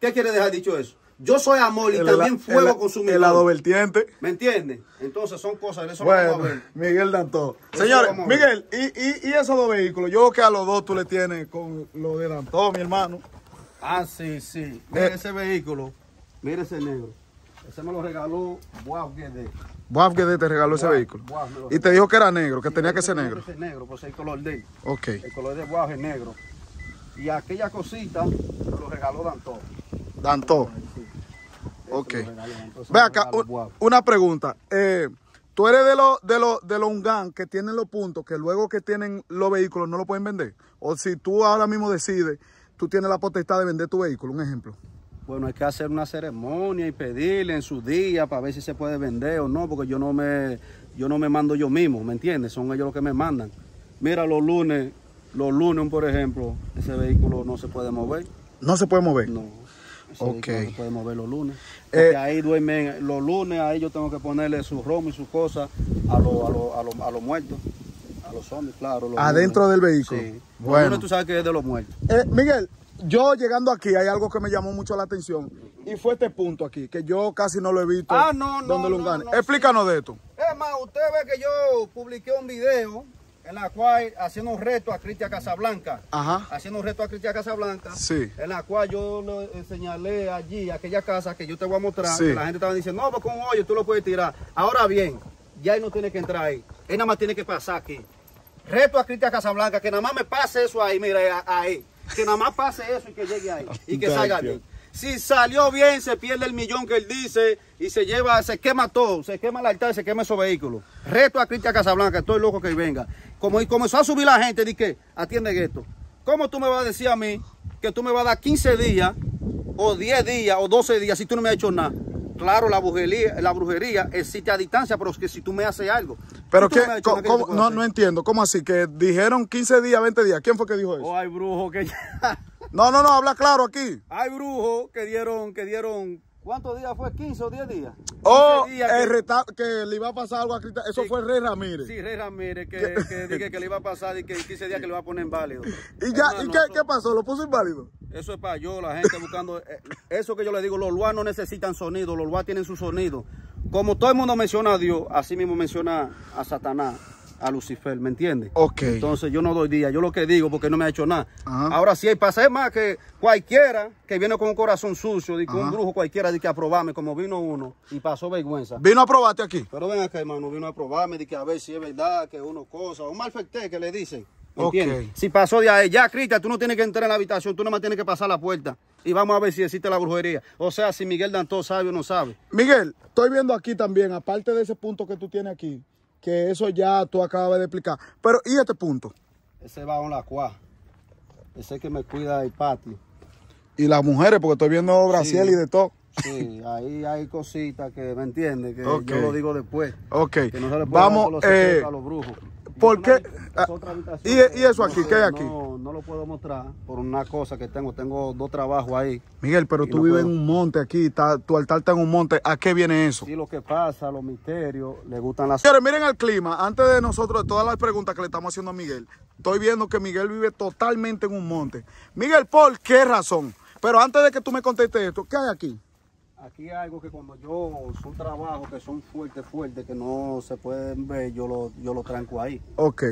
¿Qué quiere dejar dicho eso? Yo soy amor y El- también fuego el- consumidor. El lado vertiente. ¿Me entiendes? Entonces son cosas, eso lo vamos a Bueno, ver. Miguel Dantó. Señores. Miguel, y, y, y esos dos vehículos, yo creo que a los dos tú le tienes con lo de Dantó, mi hermano. Ah, sí, sí. Mira Eh. ese vehículo. Mira ese negro. Ese me lo regaló Wow Guede. Boab que te regaló ese vehículo. Y te dijo que era negro, que tenía que ser negro. Ese negro, pues el color de él. Ok. El color de Wow es negro. Y aquella cosita me lo regaló Dantó. Dantó. Ok. Ve acá, una pregunta. Eh, tú eres de los de los de los Ungan que tienen los puntos que luego que tienen los vehículos no lo pueden vender. O si tú ahora mismo decides, tú tienes la potestad de vender tu vehículo, un ejemplo. Bueno, hay que hacer una ceremonia y pedirle en su día para ver si se puede vender o no, porque yo no me, yo no me mando yo mismo, ¿me entiendes? Son ellos los que me mandan. Mira, los lunes, los lunes, por ejemplo, ese vehículo no se puede mover. No se puede mover. No. Ese Ok. no se puede mover los lunes. Eh, Porque ahí duermen, los lunes ahí yo tengo que ponerle su romo y sus cosas a los a los- a los- a los muertos. A los zombies, claro. los Adentro lunes. del vehículo. Sí. Los Bueno. lunes tú sabes que es de los muertos. Eh, Miguel, yo llegando aquí hay algo que me llamó mucho la atención y fue este punto aquí, que yo casi no lo he visto. Ah, no, no, donde lo no, Explícanos de esto. Es más, usted ve que yo publiqué un video en la cual haciendo un reto a Cristian Casablanca. Ajá. Haciendo un reto a Cristian Casablanca. Sí. En la cual yo le eh, señalé allí, aquella casa que yo te voy a mostrar. Sí. Que la gente estaba diciendo, no, pues con un hoyo tú lo puedes tirar. Ahora bien, ya él no tiene que entrar ahí. Él nada más tiene que pasar aquí. Reto a Cristian Casablanca, que nada más me pase eso ahí, mira, ahí. Que nada más pase eso y que llegue ahí. Y que salga Gracias. Si salió bien, se pierde el millón que él dice y se lleva, se quema todo, se quema el altar, se quema esos vehículos. Reto a Cristian Casablanca, estoy loco que venga. Como y comenzó a subir la gente, dije, atiende esto. ¿Cómo tú me vas a decir a mí que tú me vas a dar 15 días o 10 días o 12 días si tú no me has hecho nada? Claro, la brujería, la brujería existe a distancia, pero es que si tú me haces algo. Pero si tú qué, me has hecho co- nada, ¿qué yo te cómo- puedo no, no entiendo, ¿cómo así? Que dijeron 15 días, 20 días. ¿Quién fue que dijo eso? Oh, hay brujos que No, no, no, habla claro aquí. hay brujos que dieron, que dieron, ¿cuántos días fue? ¿15 o 10 días? Oh, 15 días el que- reta- que le iba a pasar algo a Cristian. Eso Sí. fue Rey Ramírez. Sí, Rey Ramírez, que, que dije que le iba a pasar y que 15 días que le iba a poner inválido. ¿Y ya, Hermano, ¿y qué, eso- qué pasó? ¿Lo puso inválido? Eso es para yo, la gente buscando. eh, Eso que yo le digo, los luas no necesitan sonido, los luas tienen su sonido. Como todo el mundo menciona a Dios, así mismo menciona a Satanás, a Lucifer, ¿me entiendes? Ok. Entonces yo no doy día, yo lo que digo porque no me ha hecho nada. Ajá. Ahora sí hay pasa, es más que cualquiera que viene con un corazón sucio, de que un brujo cualquiera de que aprobarme, como vino uno y pasó vergüenza. Vino a probarte aquí. Pero ven acá, hermano, vino a probarme de que a ver si es verdad que uno cosa, un malfecté que le dicen. ¿me Ok. entiendes? Si pasó de ahí, ya, Cristian, tú no tienes que entrar en la habitación, tú nada más tienes que pasar la puerta. Y vamos a ver si existe la brujería. O sea, si Miguel Dantó sabe o no sabe. Miguel, estoy viendo aquí también, aparte de ese punto que tú tienes aquí, que eso ya tú acabas de explicar. Pero, ¿y este punto? Ese va en la cuá. Ese que me cuida el patio. Y las mujeres, porque estoy viendo Brasil Sí. y de todo. Sí, ahí hay cositas que, ¿me entiendes? Que yo lo digo después. Ok, Que no se le puede vamos, los eh, a los brujos. ¿Por Es qué? una- es Ah, y- que y eso aquí, qué hay aquí? No, no lo puedo mostrar por una cosa que tengo. Tengo dos trabajos ahí. Miguel, pero tú no vives puedo. en un monte aquí, está- tu altar está en un monte. ¿A qué viene eso? Sí, lo que pasa, los misterios, le gustan las... Señores, miren el clima. Antes de nosotros, de todas las preguntas que le estamos haciendo a Miguel, estoy viendo que Miguel vive totalmente en un monte. Miguel, ¿por qué razón? Pero antes de que tú me contestes esto, ¿qué hay aquí? Aquí hay algo que cuando yo son trabajos que son fuertes, fuertes, que no se pueden ver, yo lo, yo lo tranco ahí. Ok.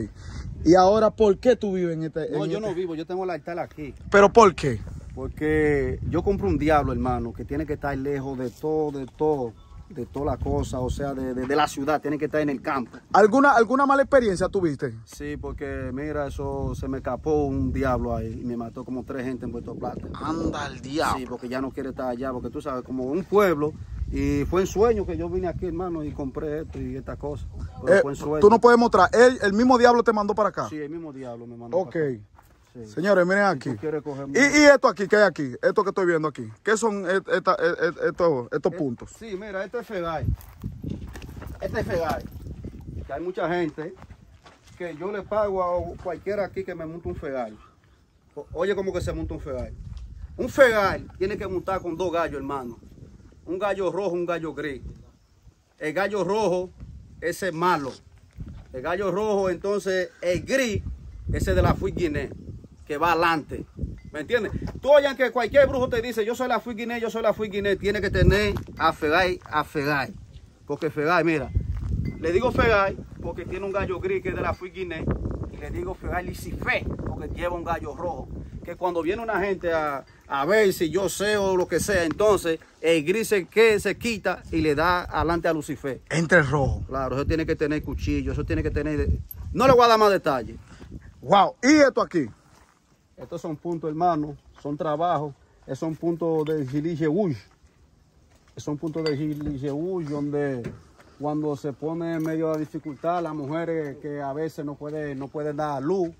Y ahora, ¿por qué tú vives en este? No, yo este- no vivo, yo tengo el altar aquí. ¿Pero por qué? Porque yo compro un diablo, hermano, que tiene que estar lejos de todo, de todo. De toda la cosa, o sea, de, de- de la ciudad, tiene que estar en el campo. ¿Alguna, ¿Alguna mala experiencia tuviste? Sí, porque mira, eso se me escapó un diablo ahí y me mató como tres gente en Puerto Plata. Anda al Sí, porque ya no quiere estar allá, porque tú sabes, como un pueblo, y fue en sueño que yo vine aquí, hermano, y compré esto y esta cosa. Pero Eh, fue en sueño. tú no puedes mostrar. Él, el mismo diablo te mandó para acá. Sí, el mismo diablo me mandó. ok. para acá. Sí. Señores, miren aquí. ¿Y, y esto aquí? ¿Qué hay aquí? Esto que estoy viendo aquí. ¿Qué son esta- et- et- estos, estos puntos? Sí, mira, este es Fegay. Este es Fegay. Que hay mucha gente que yo le pago a cualquiera aquí que me monte un Fegay. O- Oye, cómo que se monta un Fegay. Un Fegay tiene que montar con dos gallos, hermano. Un gallo rojo, un gallo gris. El gallo rojo, ese es malo. El gallo rojo, entonces, el gris, ese de la Fui Guinea, que va adelante. ¿Me entiendes? Tú oyen que cualquier brujo te dice, yo soy la Fui Guinea, yo soy la Fui Guinea, tiene que tener a Fegay, a Fegay. Porque Fegay, mira, le digo Fegay porque tiene un gallo gris que es de la Fui Guinea, y le digo Fegay Licife porque lleva un gallo rojo. Que cuando viene una gente a, a ver si yo sé o lo que sea, entonces el gris se, que se quita y le da adelante a Lucifer. Entre el rojo. Claro, eso tiene que tener cuchillo, eso tiene que tener... No le voy a dar más detalles. Wow. ¿Y esto aquí? Estos son puntos, hermano, son trabajos, esos son puntos de Gilishewush. Son puntos de Gilishewush donde cuando se pone medio de dificultad, las mujeres que a veces no pueden, no pueden dar luz,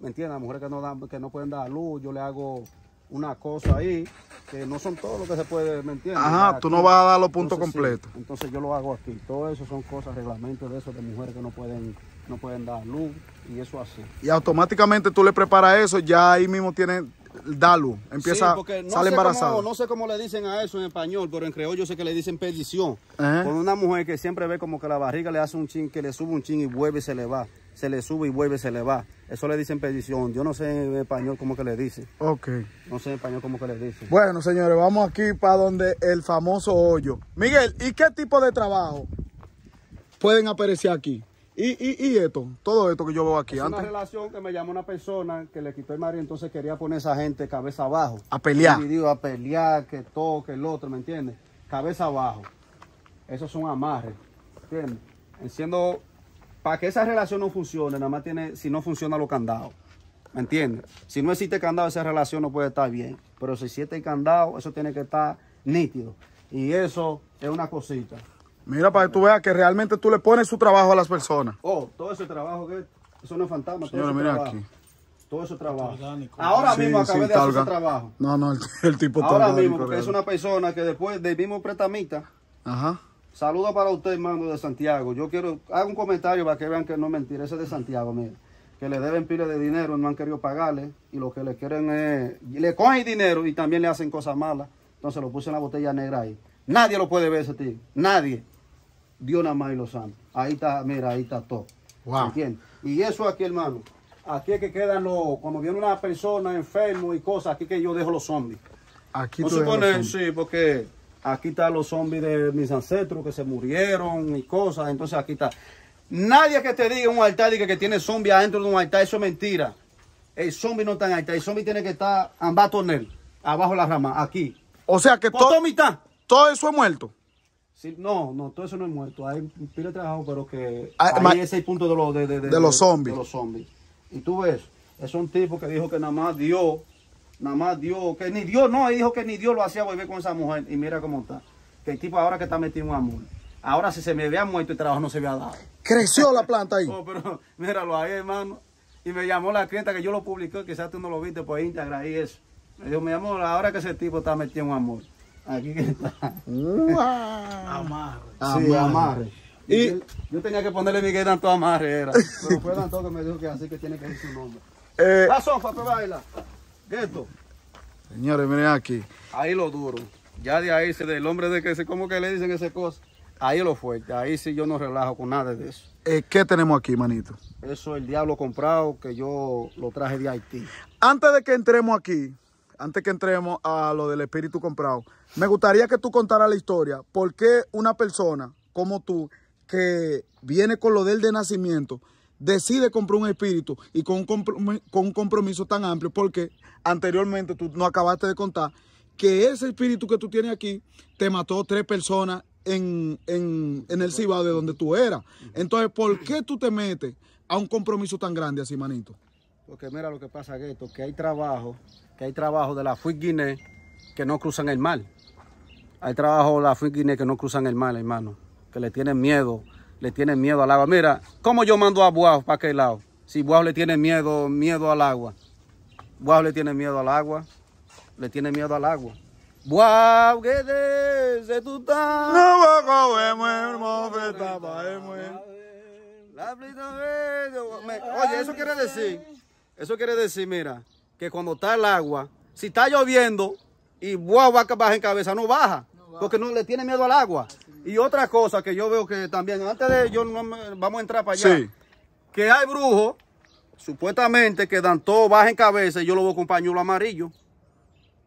¿me entiendes? Las mujeres que no, dan, que no pueden dar luz, yo le hago una cosa ahí, que no son todo lo que se puede, ¿me entiendes? Ajá, tú no vas a dar los puntos Entonces, sí, completos. entonces yo lo hago aquí. Todo eso son cosas, reglamentos de eso de mujeres que no pueden, no pueden dar luz y eso así. Y automáticamente tú le preparas eso, ya ahí mismo tiene Dalu. Empieza, Sí, porque no sale sé embarazada. Cómo, no sé cómo le dicen a eso en español, pero en creol yo sé que le dicen perdición. Ajá. Con una mujer que siempre ve como que la barriga le hace un chin, que le sube un chin y vuelve y se le va. Se le sube y vuelve y se le va. Eso le dicen perdición. Yo no sé en español cómo que le dicen. Ok. No sé en español cómo que le dicen. Bueno, señores, vamos aquí para donde el famoso hoyo. Miguel, ¿y qué tipo de trabajo pueden aparecer aquí? Y, y, y esto, todo esto que yo veo aquí Es una antes. relación que me llamó una persona que le quitó el marido, entonces quería poner a esa gente cabeza abajo. A pelear. Dividido, a pelear, que todo, que el otro, ¿me entiendes? Cabeza abajo. Esos son amarres, ¿entiendes? Siendo, para que esa relación no funcione, nada más tiene, si no funciona los candados, ¿me entiendes? Si no existe candado, esa relación no puede estar bien. Pero si existe el candado, eso tiene que estar nítido. Y eso es una cosita. Mira, para que tú veas que realmente tú le pones su trabajo a las personas. Oh, todo ese trabajo que eso no es fantasma, ese mira trabajo. aquí. Todo ese trabajo. Ahora Sí, mismo sí, acabé de hacer ese orga- trabajo. No, no, el, el tipo está Ahora orgánico, mismo, porque es una persona que después del mismo pretamita, Ajá. saludo para usted, hermano de Santiago. Yo quiero, hago un comentario para que vean que no es mentira, ese es de Santiago, mire. Que le deben pile de dinero, no han querido pagarle, y lo que le quieren es, y le cogen dinero y también le hacen cosas malas. Entonces lo puse en la botella negra ahí. Nadie lo puede ver ese tío, nadie. Dios nada más y los santos. Ahí está, mira, ahí está todo. Wow. ¿Entiendes? Y eso aquí, hermano. Aquí es que quedan los, cuando viene una persona enfermo y cosas, aquí que yo dejo los zombies. Aquí No se dejas pone, los zombies. sí, porque aquí están los zombies de mis ancestros que se murieron y cosas, entonces aquí está. Nadie que te diga un altar diga que tiene zombie adentro de un altar, eso es mentira. El zombie no está en altar, el zombie tiene que estar en batonel, abajo de la rama, aquí. O sea que to- toda mitad. todo eso es muerto. Sí, no, no, todo eso no es muerto. Hay pila de trabajo, pero que Ah, ahí es el punto de, los de, de, De los zombies. de los zombies. Y tú ves, es un tipo que dijo que nada más Dios, nada más Dios, que ni Dios, no, dijo que ni Dios lo hacía volver con esa mujer. Y mira cómo está. Que el tipo ahora que está metido en amor. Ahora si se me había muerto el trabajo no se había dado. Creció la planta ahí. Oh, pero míralo ahí, hermano. Y me llamó la clienta que yo lo publiqué, quizás tú no lo viste por Instagram y eso. Me dijo, mi amor, ahora que ese tipo está metido en amor. Aquí que está. Wow. Sí, amarre. Y yo, yo tenía que ponerle Miguel Danto Amarre, era. Pero fue Danto que me dijo que así que tiene que decir su nombre. Eh, La sofa, que baila. Gueto. señores, miren aquí. Ahí lo duro. Ya de ahí se del hombre de que se, como que le dicen esa cosa. Ahí lo fuerte. Ahí sí yo no relajo con nada de eso. Eh, ¿Qué tenemos aquí, manito? Eso el diablo comprado que yo lo traje de Haití. Antes de que entremos aquí, antes que entremos a lo del espíritu comprado, me gustaría que tú contaras la historia. ¿Por qué una persona como tú, que viene con lo del de nacimiento, decide comprar un espíritu y con un, compromiso tan amplio? Porque anteriormente tú no acabaste de contar que ese espíritu que tú tienes aquí te mató tres personas en, en, en el Cibao de donde tú eras. Entonces, ¿por qué tú te metes a un compromiso tan grande así, manito? Porque mira lo que pasa, Gueto, que hay trabajo, que hay trabajo de la FUIC Guinea que no cruzan el mar. Hay trabajo de la FUIC Guinea que no cruzan el mar, hermano. Que le tienen miedo, le tienen miedo al agua. Mira, ¿cómo yo mando a Buao para aquel lado? Si Buao le tiene miedo, miedo al agua. Buao le tiene miedo al agua. Le tiene miedo al agua. Buao, que de. Me- Oye, eso quiere decir, eso quiere decir, mira, que cuando está el agua, si está lloviendo y Buao va a bajar en cabeza, no baja, porque no le tiene miedo al agua. Y otra cosa que yo veo que también, antes de yo no me- vamos a entrar para allá, Sí. que hay brujos, supuestamente que dan todo baja en cabeza y yo lo veo con pañuelo amarillo,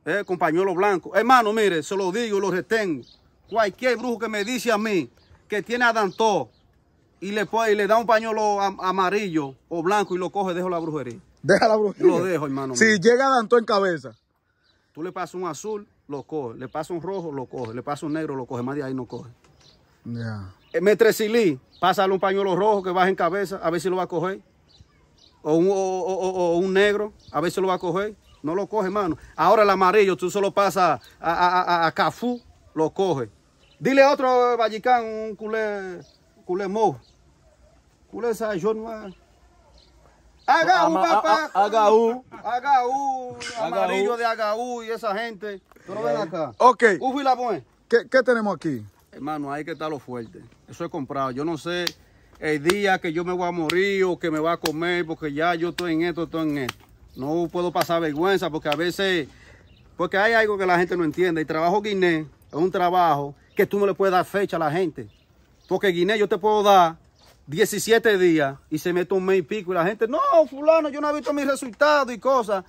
eh, con pañuelo blanco. Hermano, mire, se lo digo y lo retengo. Cualquier brujo que me dice a mí que tiene a Dantó y le, pone- y le da un pañuelo am- amarillo o blanco y lo coge, dejo la brujería. Deja la brujería. Lo dejo, hermano. Si mío. llega Danto en cabeza. Tú le pasas un azul, lo coge. Le pasas un rojo, lo coge. Le pasas un negro, lo coge. Más de ahí no coge. Ya. Eh, Metresilí, pásale un pañuelo rojo que baja en cabeza, a ver si lo va a coger. O un, o- o- o- o un negro, a ver si lo va a coger. No lo coge, hermano. Ahora el amarillo, tú solo pasas a, a, a- a Cafú, lo coge. Dile a otro vallicán, un culé, culé mo. Culé esa, yo no Agaú, papá. Agaú. Agaú, amarillo Agaú. de Agaú y esa gente. Pero ven acá. Ok, Ufi la buen. ¿qué, qué tenemos aquí? Hermano, hay que estar lo fuerte. Eso es comprado. Yo no sé el día que yo me voy a morir o que me va a comer porque ya yo estoy en esto, estoy en esto. No puedo pasar vergüenza porque a veces, porque hay algo que la gente no entiende. El trabajo Guinea es un trabajo que tú no le puedes dar fecha a la gente. Porque Guinea yo te puedo dar 17 días y se mete un mes y pico y la gente, no, fulano, yo no he visto mis resultados y cosas.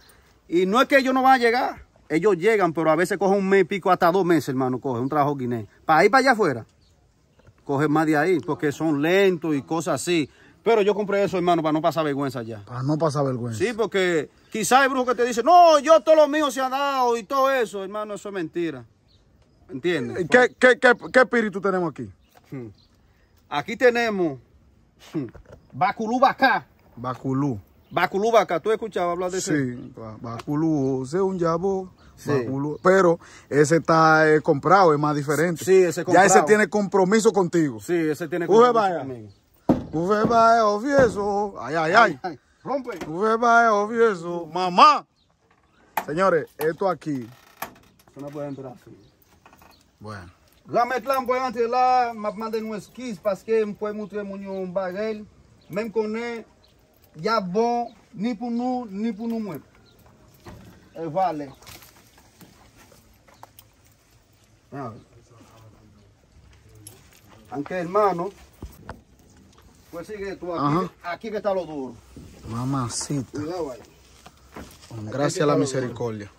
Y no es que ellos no van a llegar. Ellos llegan, pero a veces cogen un mes y pico hasta dos meses, hermano, coge un trabajo Guinea. Para ir para allá afuera, coge más de ahí, porque son lentos y cosas así. Pero yo compré eso, hermano, para no pasar vergüenza ya. Para no pasar vergüenza. Sí, porque quizás hay brujo que te dice, no, yo todo lo mío se ha dado y todo eso, hermano, eso es mentira. ¿Entiendes? ¿Qué, qué, qué, qué espíritu tenemos aquí? Aquí tenemos hmm, Baculú Bacá. Baculú. Baculú Bacá, ¿tú has escuchado hablar de ese? Sí, ba- Baculú, ese es un yabo. Sí. Baculú. Pero ese está eh, comprado, es más diferente. Sí, ese Ya comprado. ese tiene compromiso contigo. Sí, ese tiene Uve, compromiso vaya. conmigo. Usted va a ofieso. Ay, ay, ay. Ay, rompe. Usted va a ofieso. Mamá. Señores, esto aquí. Eso no puede entrar así. Bueno. La metlan puede entrar là, m'a demandé nous esquisse parce que me peut montrer mon un bagel, même qu'on est ya bon ni pour nous ni pour nous moi. Et vale. Aunque hermano, pues sigue tú aquí, Ajá. aquí que está lo duro. Mamacita. Gracias a la misericordia.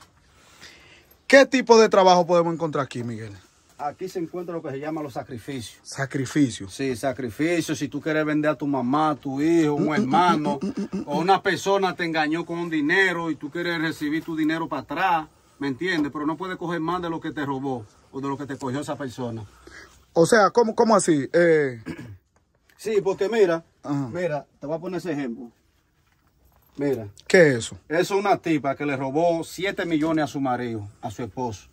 ¿Qué tipo de trabajo podemos encontrar aquí, Miguel? Aquí se encuentra lo que se llama los sacrificios. Sacrificio. Sí, sacrificio. Si tú quieres vender a tu mamá, a tu hijo, un hermano, o una persona te engañó con un dinero y tú quieres recibir tu dinero para atrás, ¿me entiendes? Pero no puedes coger más de lo que te robó o de lo que te cogió esa persona. O sea, ¿cómo, cómo así? Eh, Sí, porque mira, Ajá. mira, te voy a poner ese ejemplo. Mira, ¿Qué es eso? es una tipa que le robó 7 millones a su marido, a su esposo.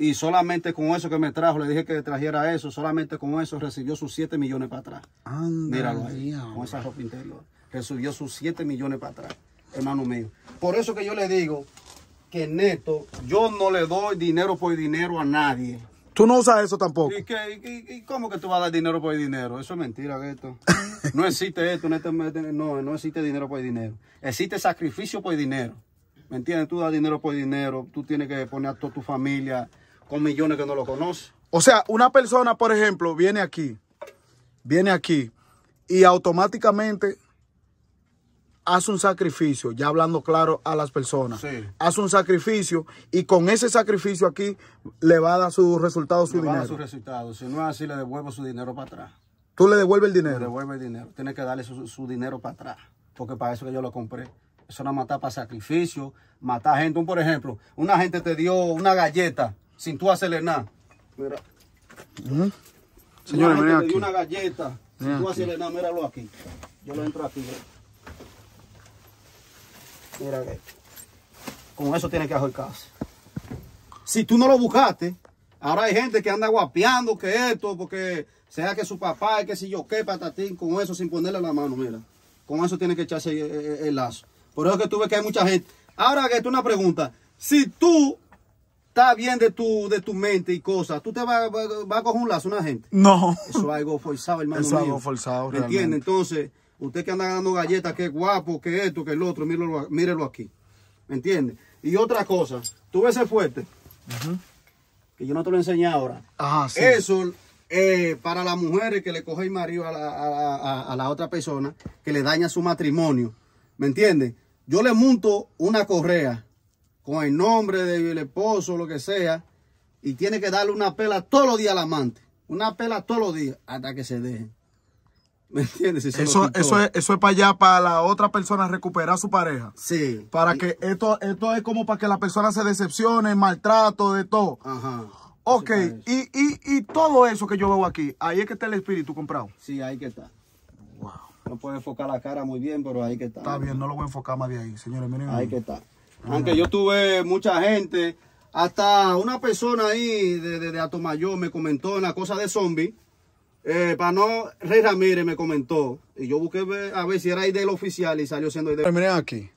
Y solamente con eso que me trajo, le dije que trajera eso, solamente con eso recibió sus 7 millones para atrás. Anda, Míralo ahí, con esa ropa interior. Recibió sus 7 millones para atrás, hermano mío. Por eso que yo le digo que neto, yo no le doy dinero por dinero a nadie. Tú no usas eso tampoco. ¿Y, qué, y- y cómo que tú vas a dar dinero por dinero? Eso es mentira, esto. No existe esto, no, no existe dinero por dinero. Existe sacrificio por dinero. ¿Me entiendes? Tú das dinero por dinero, tú tienes que poner a toda tu familia con millones que no lo conocen. O sea, una persona, por ejemplo, viene aquí, viene aquí y automáticamente hace un sacrificio, ya hablando claro a las personas, Sí. hace un sacrificio y con ese sacrificio aquí le va a dar su resultado, su Le van a dinero. sus resultados. Si no es así, le devuelvo su dinero para atrás. Tú le devuelves el Le dinero. devuelve el dinero. Tiene que darle su, su dinero para atrás. Porque para eso que yo lo compré. Eso no matar para sacrificio, matar gente. Un, por ejemplo, una gente te dio una galleta sin tú hacerle nada. Mira. Señores, miren gente le aquí. una galleta. Si Miren tú haces nada, míralo aquí. Yo lo entro aquí. Mira que. Con eso tienes que ahorcarse. Si tú no lo buscaste, ahora hay gente que anda guapeando que esto, porque sea que su papá, que si yo qué, patatín, con eso sin ponerle la mano, mira. Con eso tiene que echarse el, el- el lazo. Por eso es que tú ves que hay mucha gente. Ahora que esto es una pregunta. Si tú estás bien de tu, de tu mente y cosas, tú te vas, vas- vas a coger un lazo a una gente. No. Eso es algo forzado, hermano. Eso es algo forzado, ¿Me realmente. entiende? Entonces, usted que anda dando galletas, que guapo, que esto, que el otro, mírelo, mírelo aquí. ¿Me entiende? Y otra cosa, tú ves ese fuerte, que yo no te lo enseñé ahora. Ajá, sí. Eso, eh, para las mujeres que le coge el marido a la, a- a- a la otra persona, que le daña su matrimonio. ¿Me entiende? Yo le monto una correa con el nombre del esposo, lo que sea, y tiene que darle una pela todos los días al amante. Una pela todos los días hasta que se dejen. ¿Me entiendes? Si Eso, eso, es, eso es para allá, para la otra persona recuperar su pareja. Sí. Para que esto, esto es como para que la persona se decepcione, maltrato, de todo. Ajá. Ok, y, y, y todo eso que yo veo aquí, ahí es que está el espíritu comprado. Sí, ahí que está. No puede enfocar la cara muy bien, pero ahí que está. Está bien, no lo voy a enfocar más de ahí, señores. Miren Ahí ahí. que está. Aunque yo tuve mucha gente, hasta una persona ahí de, de, de Atomayor me comentó en la cosa de zombie. Eh, para no, Rey Ramírez me comentó. Y yo busqué a ver si era ahí del oficial y salió siendo ahí de... Miren aquí.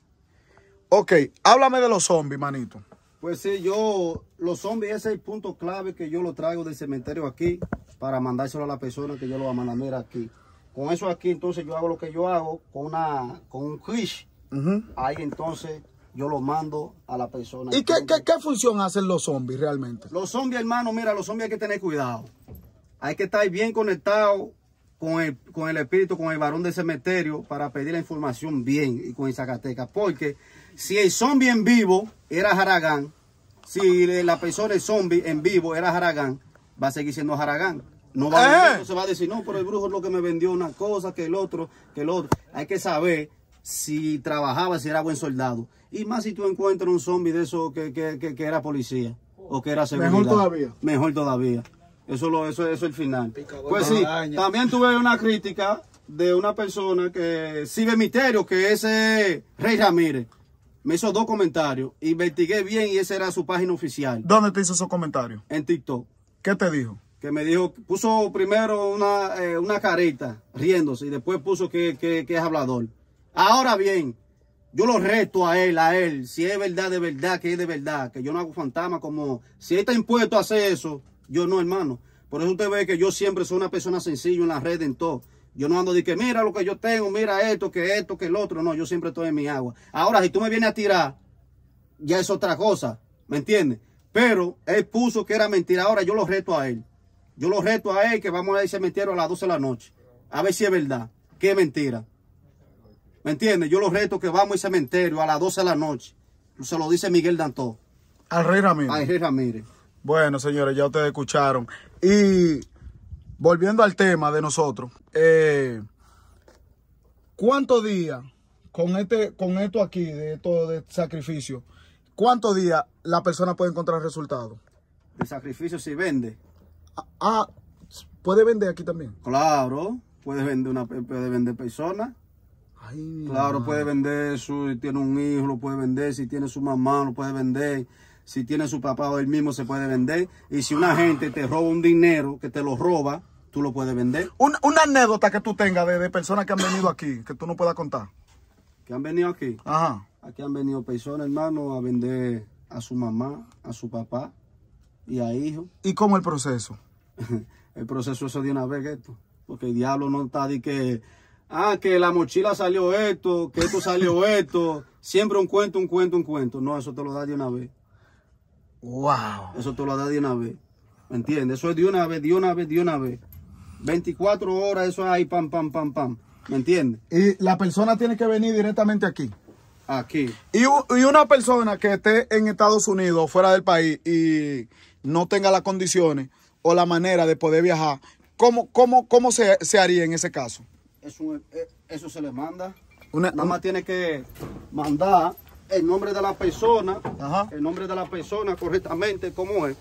Ok, háblame de los zombies, manito. Pues sí, yo, los zombies, ese es el punto clave que yo lo traigo del cementerio aquí para mandárselo a la persona que yo lo va a mandar mira aquí. Con eso aquí, entonces yo hago lo que yo hago con una, con un quiche. Ahí entonces yo lo mando a la persona. ¿Y qué, qué, qué función hacen los zombies realmente? Los zombies, hermano, mira, los zombies hay que tener cuidado. Hay que estar bien conectado con el, con el espíritu, con el varón del cementerio para pedir la información bien y con el Zacatecas. Porque si el zombie en vivo era Haragán, si la persona, el zombie en vivo era Haragán, va a seguir siendo Haragán. No va, a, Eh. no se va a decir, no, pero el brujo es lo que me vendió una cosa, que el otro, que el otro. Hay que saber si trabajaba, si era buen soldado. Y más si tú encuentras un zombie de eso que, que, que, que era policía o que era seguridad. Mejor todavía. Mejor todavía. Eso, lo, eso, eso es el final. Pues sí, también tuve una crítica de una persona que, Cibe Misterio, que ese Rey Ramírez, me hizo dos comentarios. Investigué bien y esa era su página oficial ¿Dónde te hizo esos comentarios? en TikTok. ¿Qué te dijo? Que me dijo, puso primero una, eh, una carita riéndose y después puso que, que- que es hablador. Ahora bien, yo lo reto a él, a él, si es verdad de verdad, que es de verdad, que yo no hago fantasma como, si él está impuesto a hacer eso, yo no, hermano. Por eso usted ve que yo siempre soy una persona sencilla en la red, en todo. Yo no ando de que mira lo que yo tengo, mira esto, que esto, que el otro. No, yo siempre estoy en mi agua. Ahora, si tú me vienes a tirar, ya es otra cosa, ¿me entiendes? Pero él puso que era mentira. Ahora yo lo reto a él. Yo lo reto a él que vamos a ir al cementerio a las 12 de la noche. A ver si es verdad, que es mentira. ¿Me entiendes? Yo lo reto que vamos al cementerio a las 12 de la noche. Se lo dice Miguel Dantó. Al rey Ramírez. A Rey Ramírez. Bueno, señores, ya ustedes escucharon. Y volviendo al tema de nosotros, eh, ¿cuántos días con este, con esto aquí, de esto de sacrificio, cuántos días la persona puede encontrar resultados? De sacrificio si vende. Ah, Ah, puede vender aquí también. Claro, puede vender una puede vender personas. Ay, Claro, madre. puede vender su, si tiene un hijo, lo puede vender, si tiene su mamá, lo puede vender, si tiene su papá o él mismo se puede vender. Y si una gente te roba un dinero, que te lo roba, tú lo puedes vender. Una, una anécdota que tú tengas de, de personas que han venido aquí, que tú no puedas contar. Que han venido aquí. Ajá. Aquí han venido personas, hermano, a vender a su mamá, a su papá y a hijos. ¿Y cómo el proceso? el proceso eso de una vez esto. Porque el diablo no está de que, ah, que la mochila salió esto, que esto salió esto. Siempre un cuento, un cuento, un cuento. No, eso te lo da de una vez. Wow. Eso te lo da de una vez. ¿Me entiendes? Eso es de una vez, de una vez, de una vez. 24 horas, eso es ahí, pam, pam, pam, pam. ¿Me entiendes? Y la persona tiene que venir directamente aquí. Aquí. Y, una persona que esté en Estados Unidos fuera del país y no tenga las condiciones o la manera de poder viajar, ¿cómo, cómo, cómo se, se haría en ese caso? Eso, eh, eso se le manda. Una- Nada más tiene que mandar el nombre de la persona, Ajá. el nombre de la persona correctamente, como es.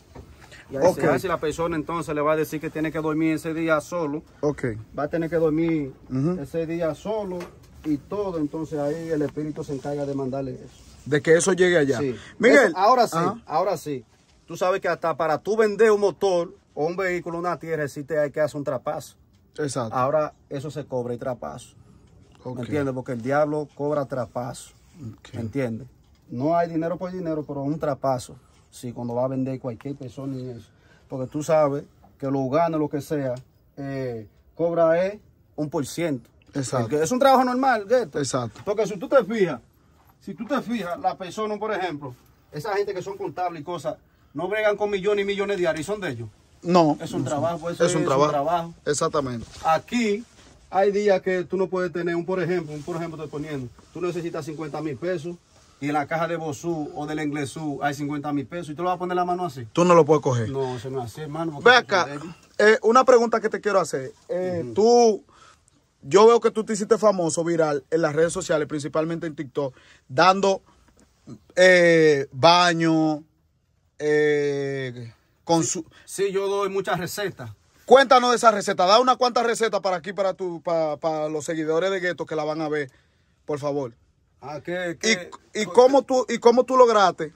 Y ahí Ok. se hace, la persona entonces le va a decir que tiene que dormir ese día solo. Ok. Va a tener que dormir ese día solo y todo. Entonces ahí el espíritu se encarga de mandarle eso. De que eso llegue allá. Sí. Miguel. Ahora sí, Ajá. ahora sí. Tú sabes que hasta para tú vender un motor o un vehículo, una tierra, sí te hay que hacer un trapazo. Exacto. Ahora eso se cobra y trapazo. Ok. ¿Me entiendes? Porque el diablo cobra trapazo. Ok. ¿Me entiendes? No hay dinero por dinero, pero un trapazo. Sí, cuando va a vender cualquier persona y eso. Porque tú sabes que lo gana, lo que sea, eh, cobra es un por ciento. Exacto. Es un trabajo normal, Gueto. Exacto. Porque si tú te fijas, si tú te fijas, la persona, por ejemplo, esa gente que son contables y cosas, no bregan con millones y millones diarios y son de ellos. No. Es un trabajo, eso es un trabajo. trabajo. Exactamente. Aquí hay días que tú no puedes tener un, por ejemplo, un por ejemplo estoy poniendo, tú necesitas 50 mil pesos y en la caja de Bosú o del Inglesú hay 50 mil pesos y tú le vas a poner la mano así. Tú no lo puedes coger. No, no es así, hermano. Ve acá, eh, una pregunta que te quiero hacer. Eh, Tú, yo veo que tú te hiciste famoso, viral, en las redes sociales, principalmente en TikTok, dando eh, baño, eh, con su... Sí, yo doy muchas recetas. Cuéntanos de esa receta. Da unas cuantas recetas para aquí, para, tu, para, para los seguidores de Gueto que la van a ver, por favor. Ah, ¿qué, Y, qué- y, cómo tú, ¿Y cómo tú lograste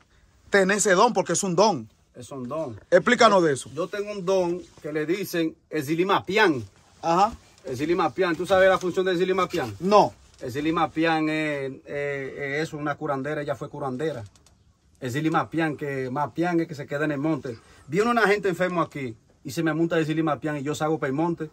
tener ese don? Porque es un don. Es un don. Explícanos de eso. Yo tengo un don que le dicen exilimapián. Ajá. Exilimapián, ¿tú sabes la función de exilimapián? No. Exilimapián es, es, es una curandera, ella fue curandera. Exilimapián, que Mapián es que se queda en el monte. Viene una gente enfermo aquí y se me monta Exilimapián y yo salgo para el monte.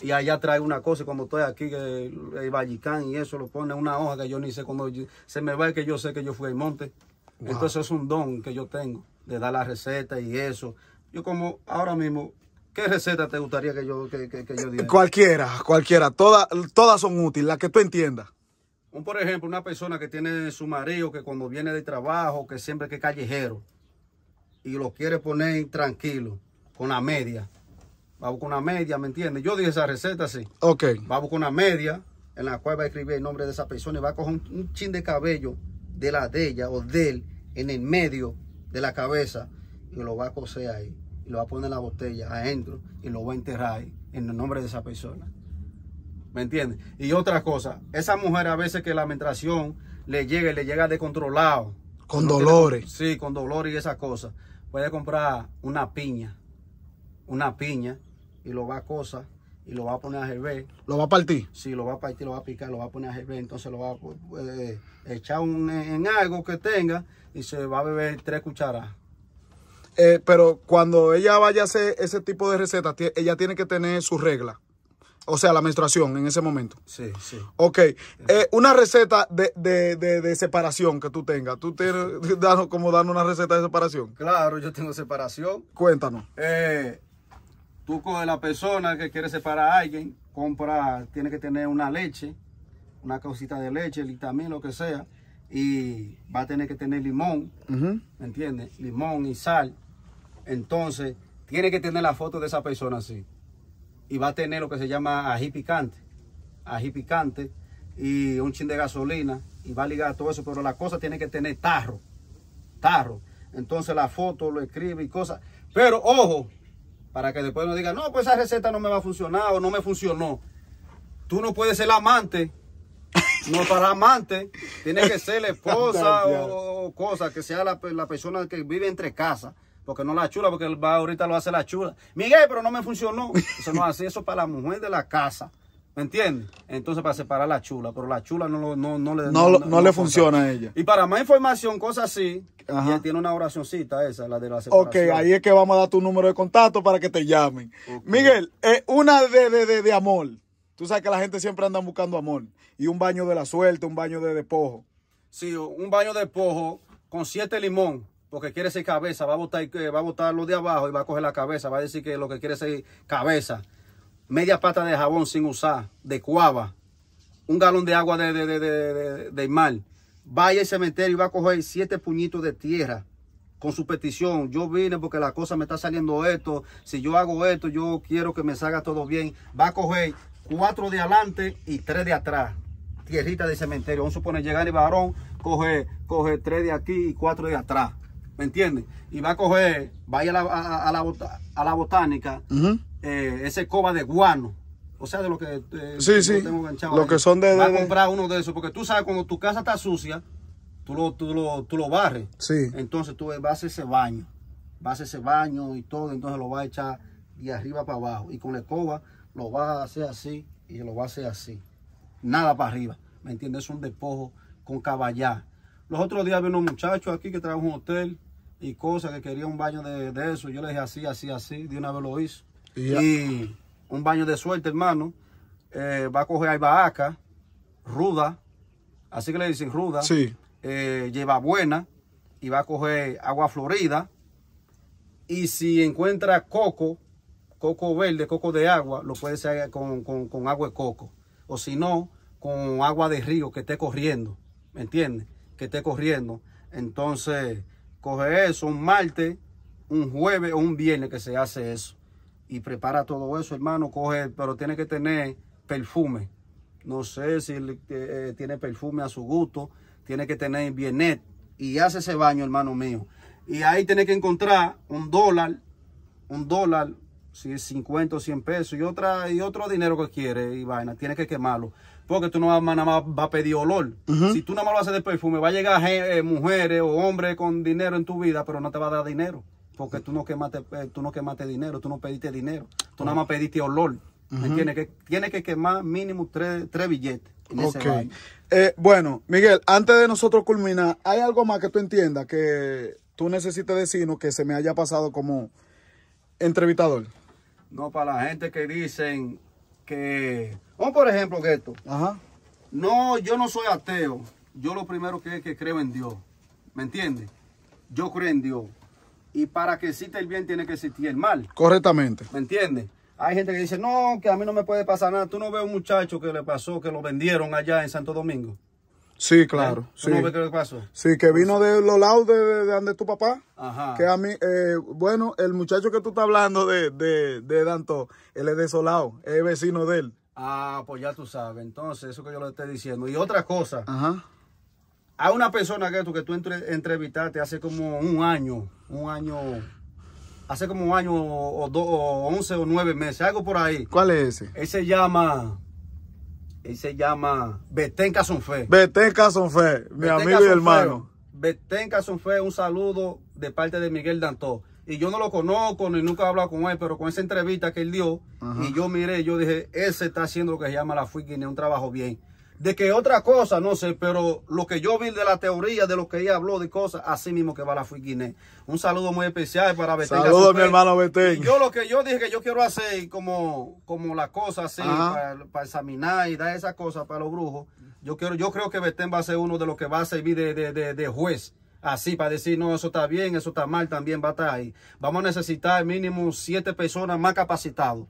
Y allá traigo una cosa, y cuando estoy aquí, que el, Vallicán y eso, lo pone en una hoja que yo ni sé cuando yo- se me va que yo sé que yo fui al monte. Entonces es un don que yo tengo, de dar la receta y eso. Yo como ahora mismo, ¿qué receta te gustaría que yo, que, que- que yo diera? Cualquiera, cualquiera. Todas, todas son útiles, las que tú entiendas. Un, por ejemplo, una persona que tiene su marido que cuando viene de trabajo, que siempre que es callejero, y lo quiere poner tranquilo, con la media. Va a buscar una media, ¿me entiendes? Yo dije esa receta así. Ok. Va a buscar una media en la cual va a escribir el nombre de esa persona y va a coger un, un chin de cabello de la de ella o de él en el medio de la cabeza y lo va a coser ahí. Y lo va a poner en la botella adentro y lo va a enterrar ahí en el nombre de esa persona. ¿Me entiendes? Y otra cosa, esa mujer a veces que la menstruación le llega y le llega descontrolado. Con No tiene- dolores. sí, con dolores y esas cosas. Puede comprar una piña, una piña y lo va a cosa y lo va a poner a hervir. Lo va a partir. Si lo va a partir, lo va a picar, lo va a poner a hervir, entonces lo va a eh, echar un- en algo que tenga y se va a beber tres cucharadas. Eh, pero cuando ella vaya a hacer ese tipo de recetas, ella tiene que tener su regla. O sea, la menstruación en ese momento. Sí, sí. Ok. Eh, una receta de, de, de, de separación que tú tengas. Tú tienes, como dando una receta de separación. Claro, yo tengo separación. Cuéntanos. Eh, tú con la persona que quiere separar a alguien, compra, tiene que tener una leche, una cosita de leche, también lo que sea, y va a tener que tener limón, Ujú. ¿me entiendes? Limón y sal. Entonces, tiene que tener la foto de esa persona así. Y va a tener lo que se llama ají picante. Ají picante y un chin de gasolina. Y va a ligar todo eso, pero la cosa tiene que tener tarro. Tarro. Entonces la foto lo escribe y cosas. Pero ojo, para que después no digan, no, pues esa receta no me va a funcionar o no me funcionó. Tú no puedes ser la amante. No para amante, tiene que ser la esposa o, o cosa, que sea la, la persona que vive entre casas. Porque no la chula, porque él va ahorita lo hace la chula. Miguel, pero no me funcionó. Eso no es así, eso es para la mujer de la casa. ¿Me entiendes? Entonces para separar la chula, pero la chula no, no, no le No, lo- no le funciona a ella. Y para más información, cosas así, ella tiene una oracioncita esa, la de la Ok, separación. ahí es que vamos a dar tu número de contacto para que te llamen. Ok. Miguel, eh, una de, de, de, de amor. Tú sabes que la gente siempre anda buscando amor. Y un baño de la suerte, un baño de despojo. Sí, un baño de pojo con siete limón, porque quiere ser cabeza, va a botar, eh, va a botar lo de abajo y va a coger la cabeza, va a decir que lo que quiere ser cabeza. Media pata de jabón sin usar, de cuava, un galón de agua de, de, de, de, de- mar. Vaya al cementerio y va a coger siete puñitos de tierra con su petición. Yo vine porque la cosa me está saliendo esto. Si yo hago esto, yo quiero que me salga todo bien. Va a coger cuatro de adelante y tres de atrás. Tierrita de cementerio. Vamos a suponer llegar el varón, coge, coge tres de aquí y cuatro de atrás. ¿Me entiendes? Y va a coger, va a ir a la, a- a la bota- a la botánica, Ujú. eh, ese coba de guano. O sea, de lo que... eh, Sí, sí, tengo enganchado lo ahí. que son de- Va a comprar uno de esos, porque tú sabes, cuando tu casa está sucia, tú lo, tú lo, tú lo barres. Sí. Entonces tú vas a hacer ese baño. Vas a hacer ese baño y todo, entonces lo vas a echar de arriba para abajo. Y con la escoba lo vas a hacer así y lo vas a hacer así. Nada para arriba. ¿Me entiendes? Es un despojo con caballá. Los otros días vino un muchacho aquí que trajo un hotel y cosas que quería un baño de, de eso. Yo le dije así, así, así. De una vez lo hizo. Y un baño de suerte, hermano. Eh, va a coger albahaca, ruda. Así que le dicen ruda Sí. eh, lleva buena y va a coger agua florida. Y si encuentra coco, coco verde, coco de agua, lo puede hacer con, con- con agua de coco. O si no, con agua de río que esté corriendo. ¿Me entiendes? Que esté corriendo. Entonces, coge eso un martes, un jueves o un viernes que se hace eso. Y prepara todo eso, hermano. Coge, pero tiene que tener perfume. No sé si eh, tiene perfume a su gusto. Tiene que tener bienet. Y hace ese baño, hermano mío. Y ahí tiene que encontrar un dólar, un dólar, si es 50 o 100 pesos, y otra y otro dinero que quiere y vaina. Tiene que quemarlo. Porque tú no vas, nada más vas a pedir olor. Si tú nada más lo haces de perfume, va a llegar eh, mujeres o hombres con dinero en tu vida, pero no te va a dar dinero. Porque tú no quemaste, eh, tú no quemaste dinero, tú no pediste dinero. Tú nada más pediste olor. ¿Me entiendes? Que tienes que quemar mínimo tres, tres billetes en ese Ok. baño. Eh, bueno, Miguel, antes de nosotros culminar, ¿hay algo más que tú entiendas que tú necesites decirnos que se me haya pasado como entrevistador? No para la gente que dicen que... Vamos por ejemplo que esto. Ajá. No, yo no soy ateo. Yo lo primero que es que creo en Dios. ¿Me entiendes? Yo creo en Dios. Y para que exista el bien tiene que existir el mal. Correctamente. ¿Me entiendes? Hay gente que dice, no, que a mí no me puede pasar nada. Tú no ves un muchacho que le pasó, que lo vendieron allá en Santo Domingo. Sí, claro. ¿Eh? ¿Tú Sí. no ves qué le pasó? Sí, que vino de los lados de, de, de donde tu papá. Ajá. Que a mí, eh, bueno, el muchacho que tú estás hablando de, de, de Danto, él es de esos lados, es vecino de él. Ah, pues ya tú sabes. Entonces, eso que yo le estoy diciendo. Y otra cosa. Ajá. Hay una persona que tú, que tú entre- entrevistaste hace como un año, un año, hace como un año o, dos, o once o nueve meses, algo por ahí. ¿Cuál es ese? Él se llama, él se llama Betén Casonfe. Betén Casonfe, mi amigo y hermano. Betén Casonfe, un saludo de parte de Miguel Dantó. Y yo no lo conozco ni nunca he hablado con él, pero con esa entrevista que él dio, y yo miré, yo dije, ese está haciendo lo que se llama la Fuiquine, un trabajo bien. De que otra cosa, no sé, pero lo que yo vi de la teoría, de lo que ella habló de cosas, así mismo que va la Fuiquine. Un saludo muy especial para Betén Saludos, mi hermano Betén. Yo lo que yo dije que yo quiero hacer como, como la cosa así, para, para examinar y dar esas cosas para los brujos. Yo quiero, yo creo que Betén va a ser uno de los que va a servir de, de, de, de juez. Así, para decir, no, eso está bien, eso está mal, también va a estar ahí. Vamos a necesitar mínimo siete personas más capacitadas.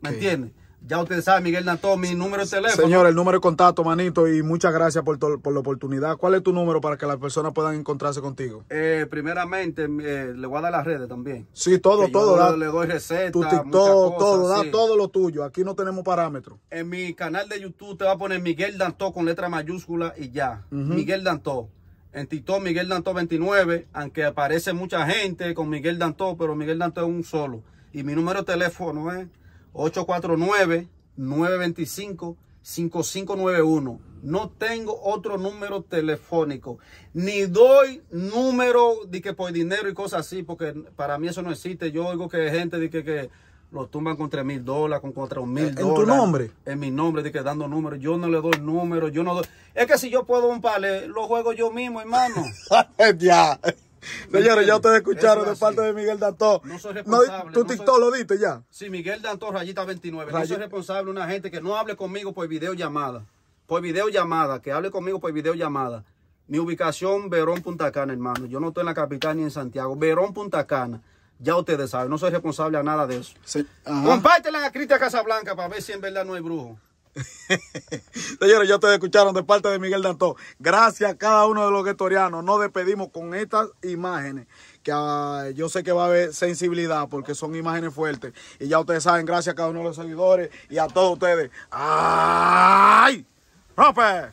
¿Me entiendes? Ya ustedes saben, Miguel Nantó, mi número de teléfono. Señor, el número de contacto, manito, y muchas gracias por, por la oportunidad. ¿Cuál es tu número para que las personas puedan encontrarse contigo? Eh, primeramente, eh, le voy a dar las redes también. Sí, todo, Que todo. yo da- le doy recetas, tu TikTok, cosas, todo, da sí. todo lo tuyo. Aquí no tenemos parámetros. En mi canal de YouTube te va a poner Miguel Dantó con letra mayúscula y ya. Miguel Dantó. En TikTok Miguel Dantó 29, aunque aparece mucha gente con Miguel Dantó, pero Miguel Dantó es un solo. Y mi número de teléfono es 849-925-5591. No tengo otro número telefónico. Ni doy número de que por dinero y cosas así, porque para mí eso no existe. Yo oigo que hay gente de que, que lo tumban con 3 mil dólares, con 4 mil ¿En tu dólares. nombre? En mi nombre, de que dando números. Yo no le doy números, yo no doy. Es que si yo puedo un pale, lo juego yo mismo, hermano. ya. Señores, ya ustedes escucharon de parte de Miguel Dantó. No soy responsable, tu no TikTok soy- lo diste ya. Sí, Miguel Dantó, rayita 29. No soy responsable una gente que no hable conmigo por videollamada. Por videollamada, que hable conmigo por videollamada. Mi ubicación, Verón, Punta Cana, hermano. Yo no estoy en la capital ni en Santiago. Verón, Punta Cana. Ya ustedes saben, no soy responsable a nada de eso. Sí. Compártela a Cristian Casablanca para ver si en verdad no hay brujo. Señores, ya ustedes escucharon de parte de Miguel Dantó. Gracias a cada uno de los guetorianos. Nos despedimos con estas imágenes. Que ah, yo sé que va a haber sensibilidad porque son imágenes fuertes. Y ya ustedes saben, gracias a cada uno de los seguidores y a todos ustedes. ¡Ay! ¡Rompe!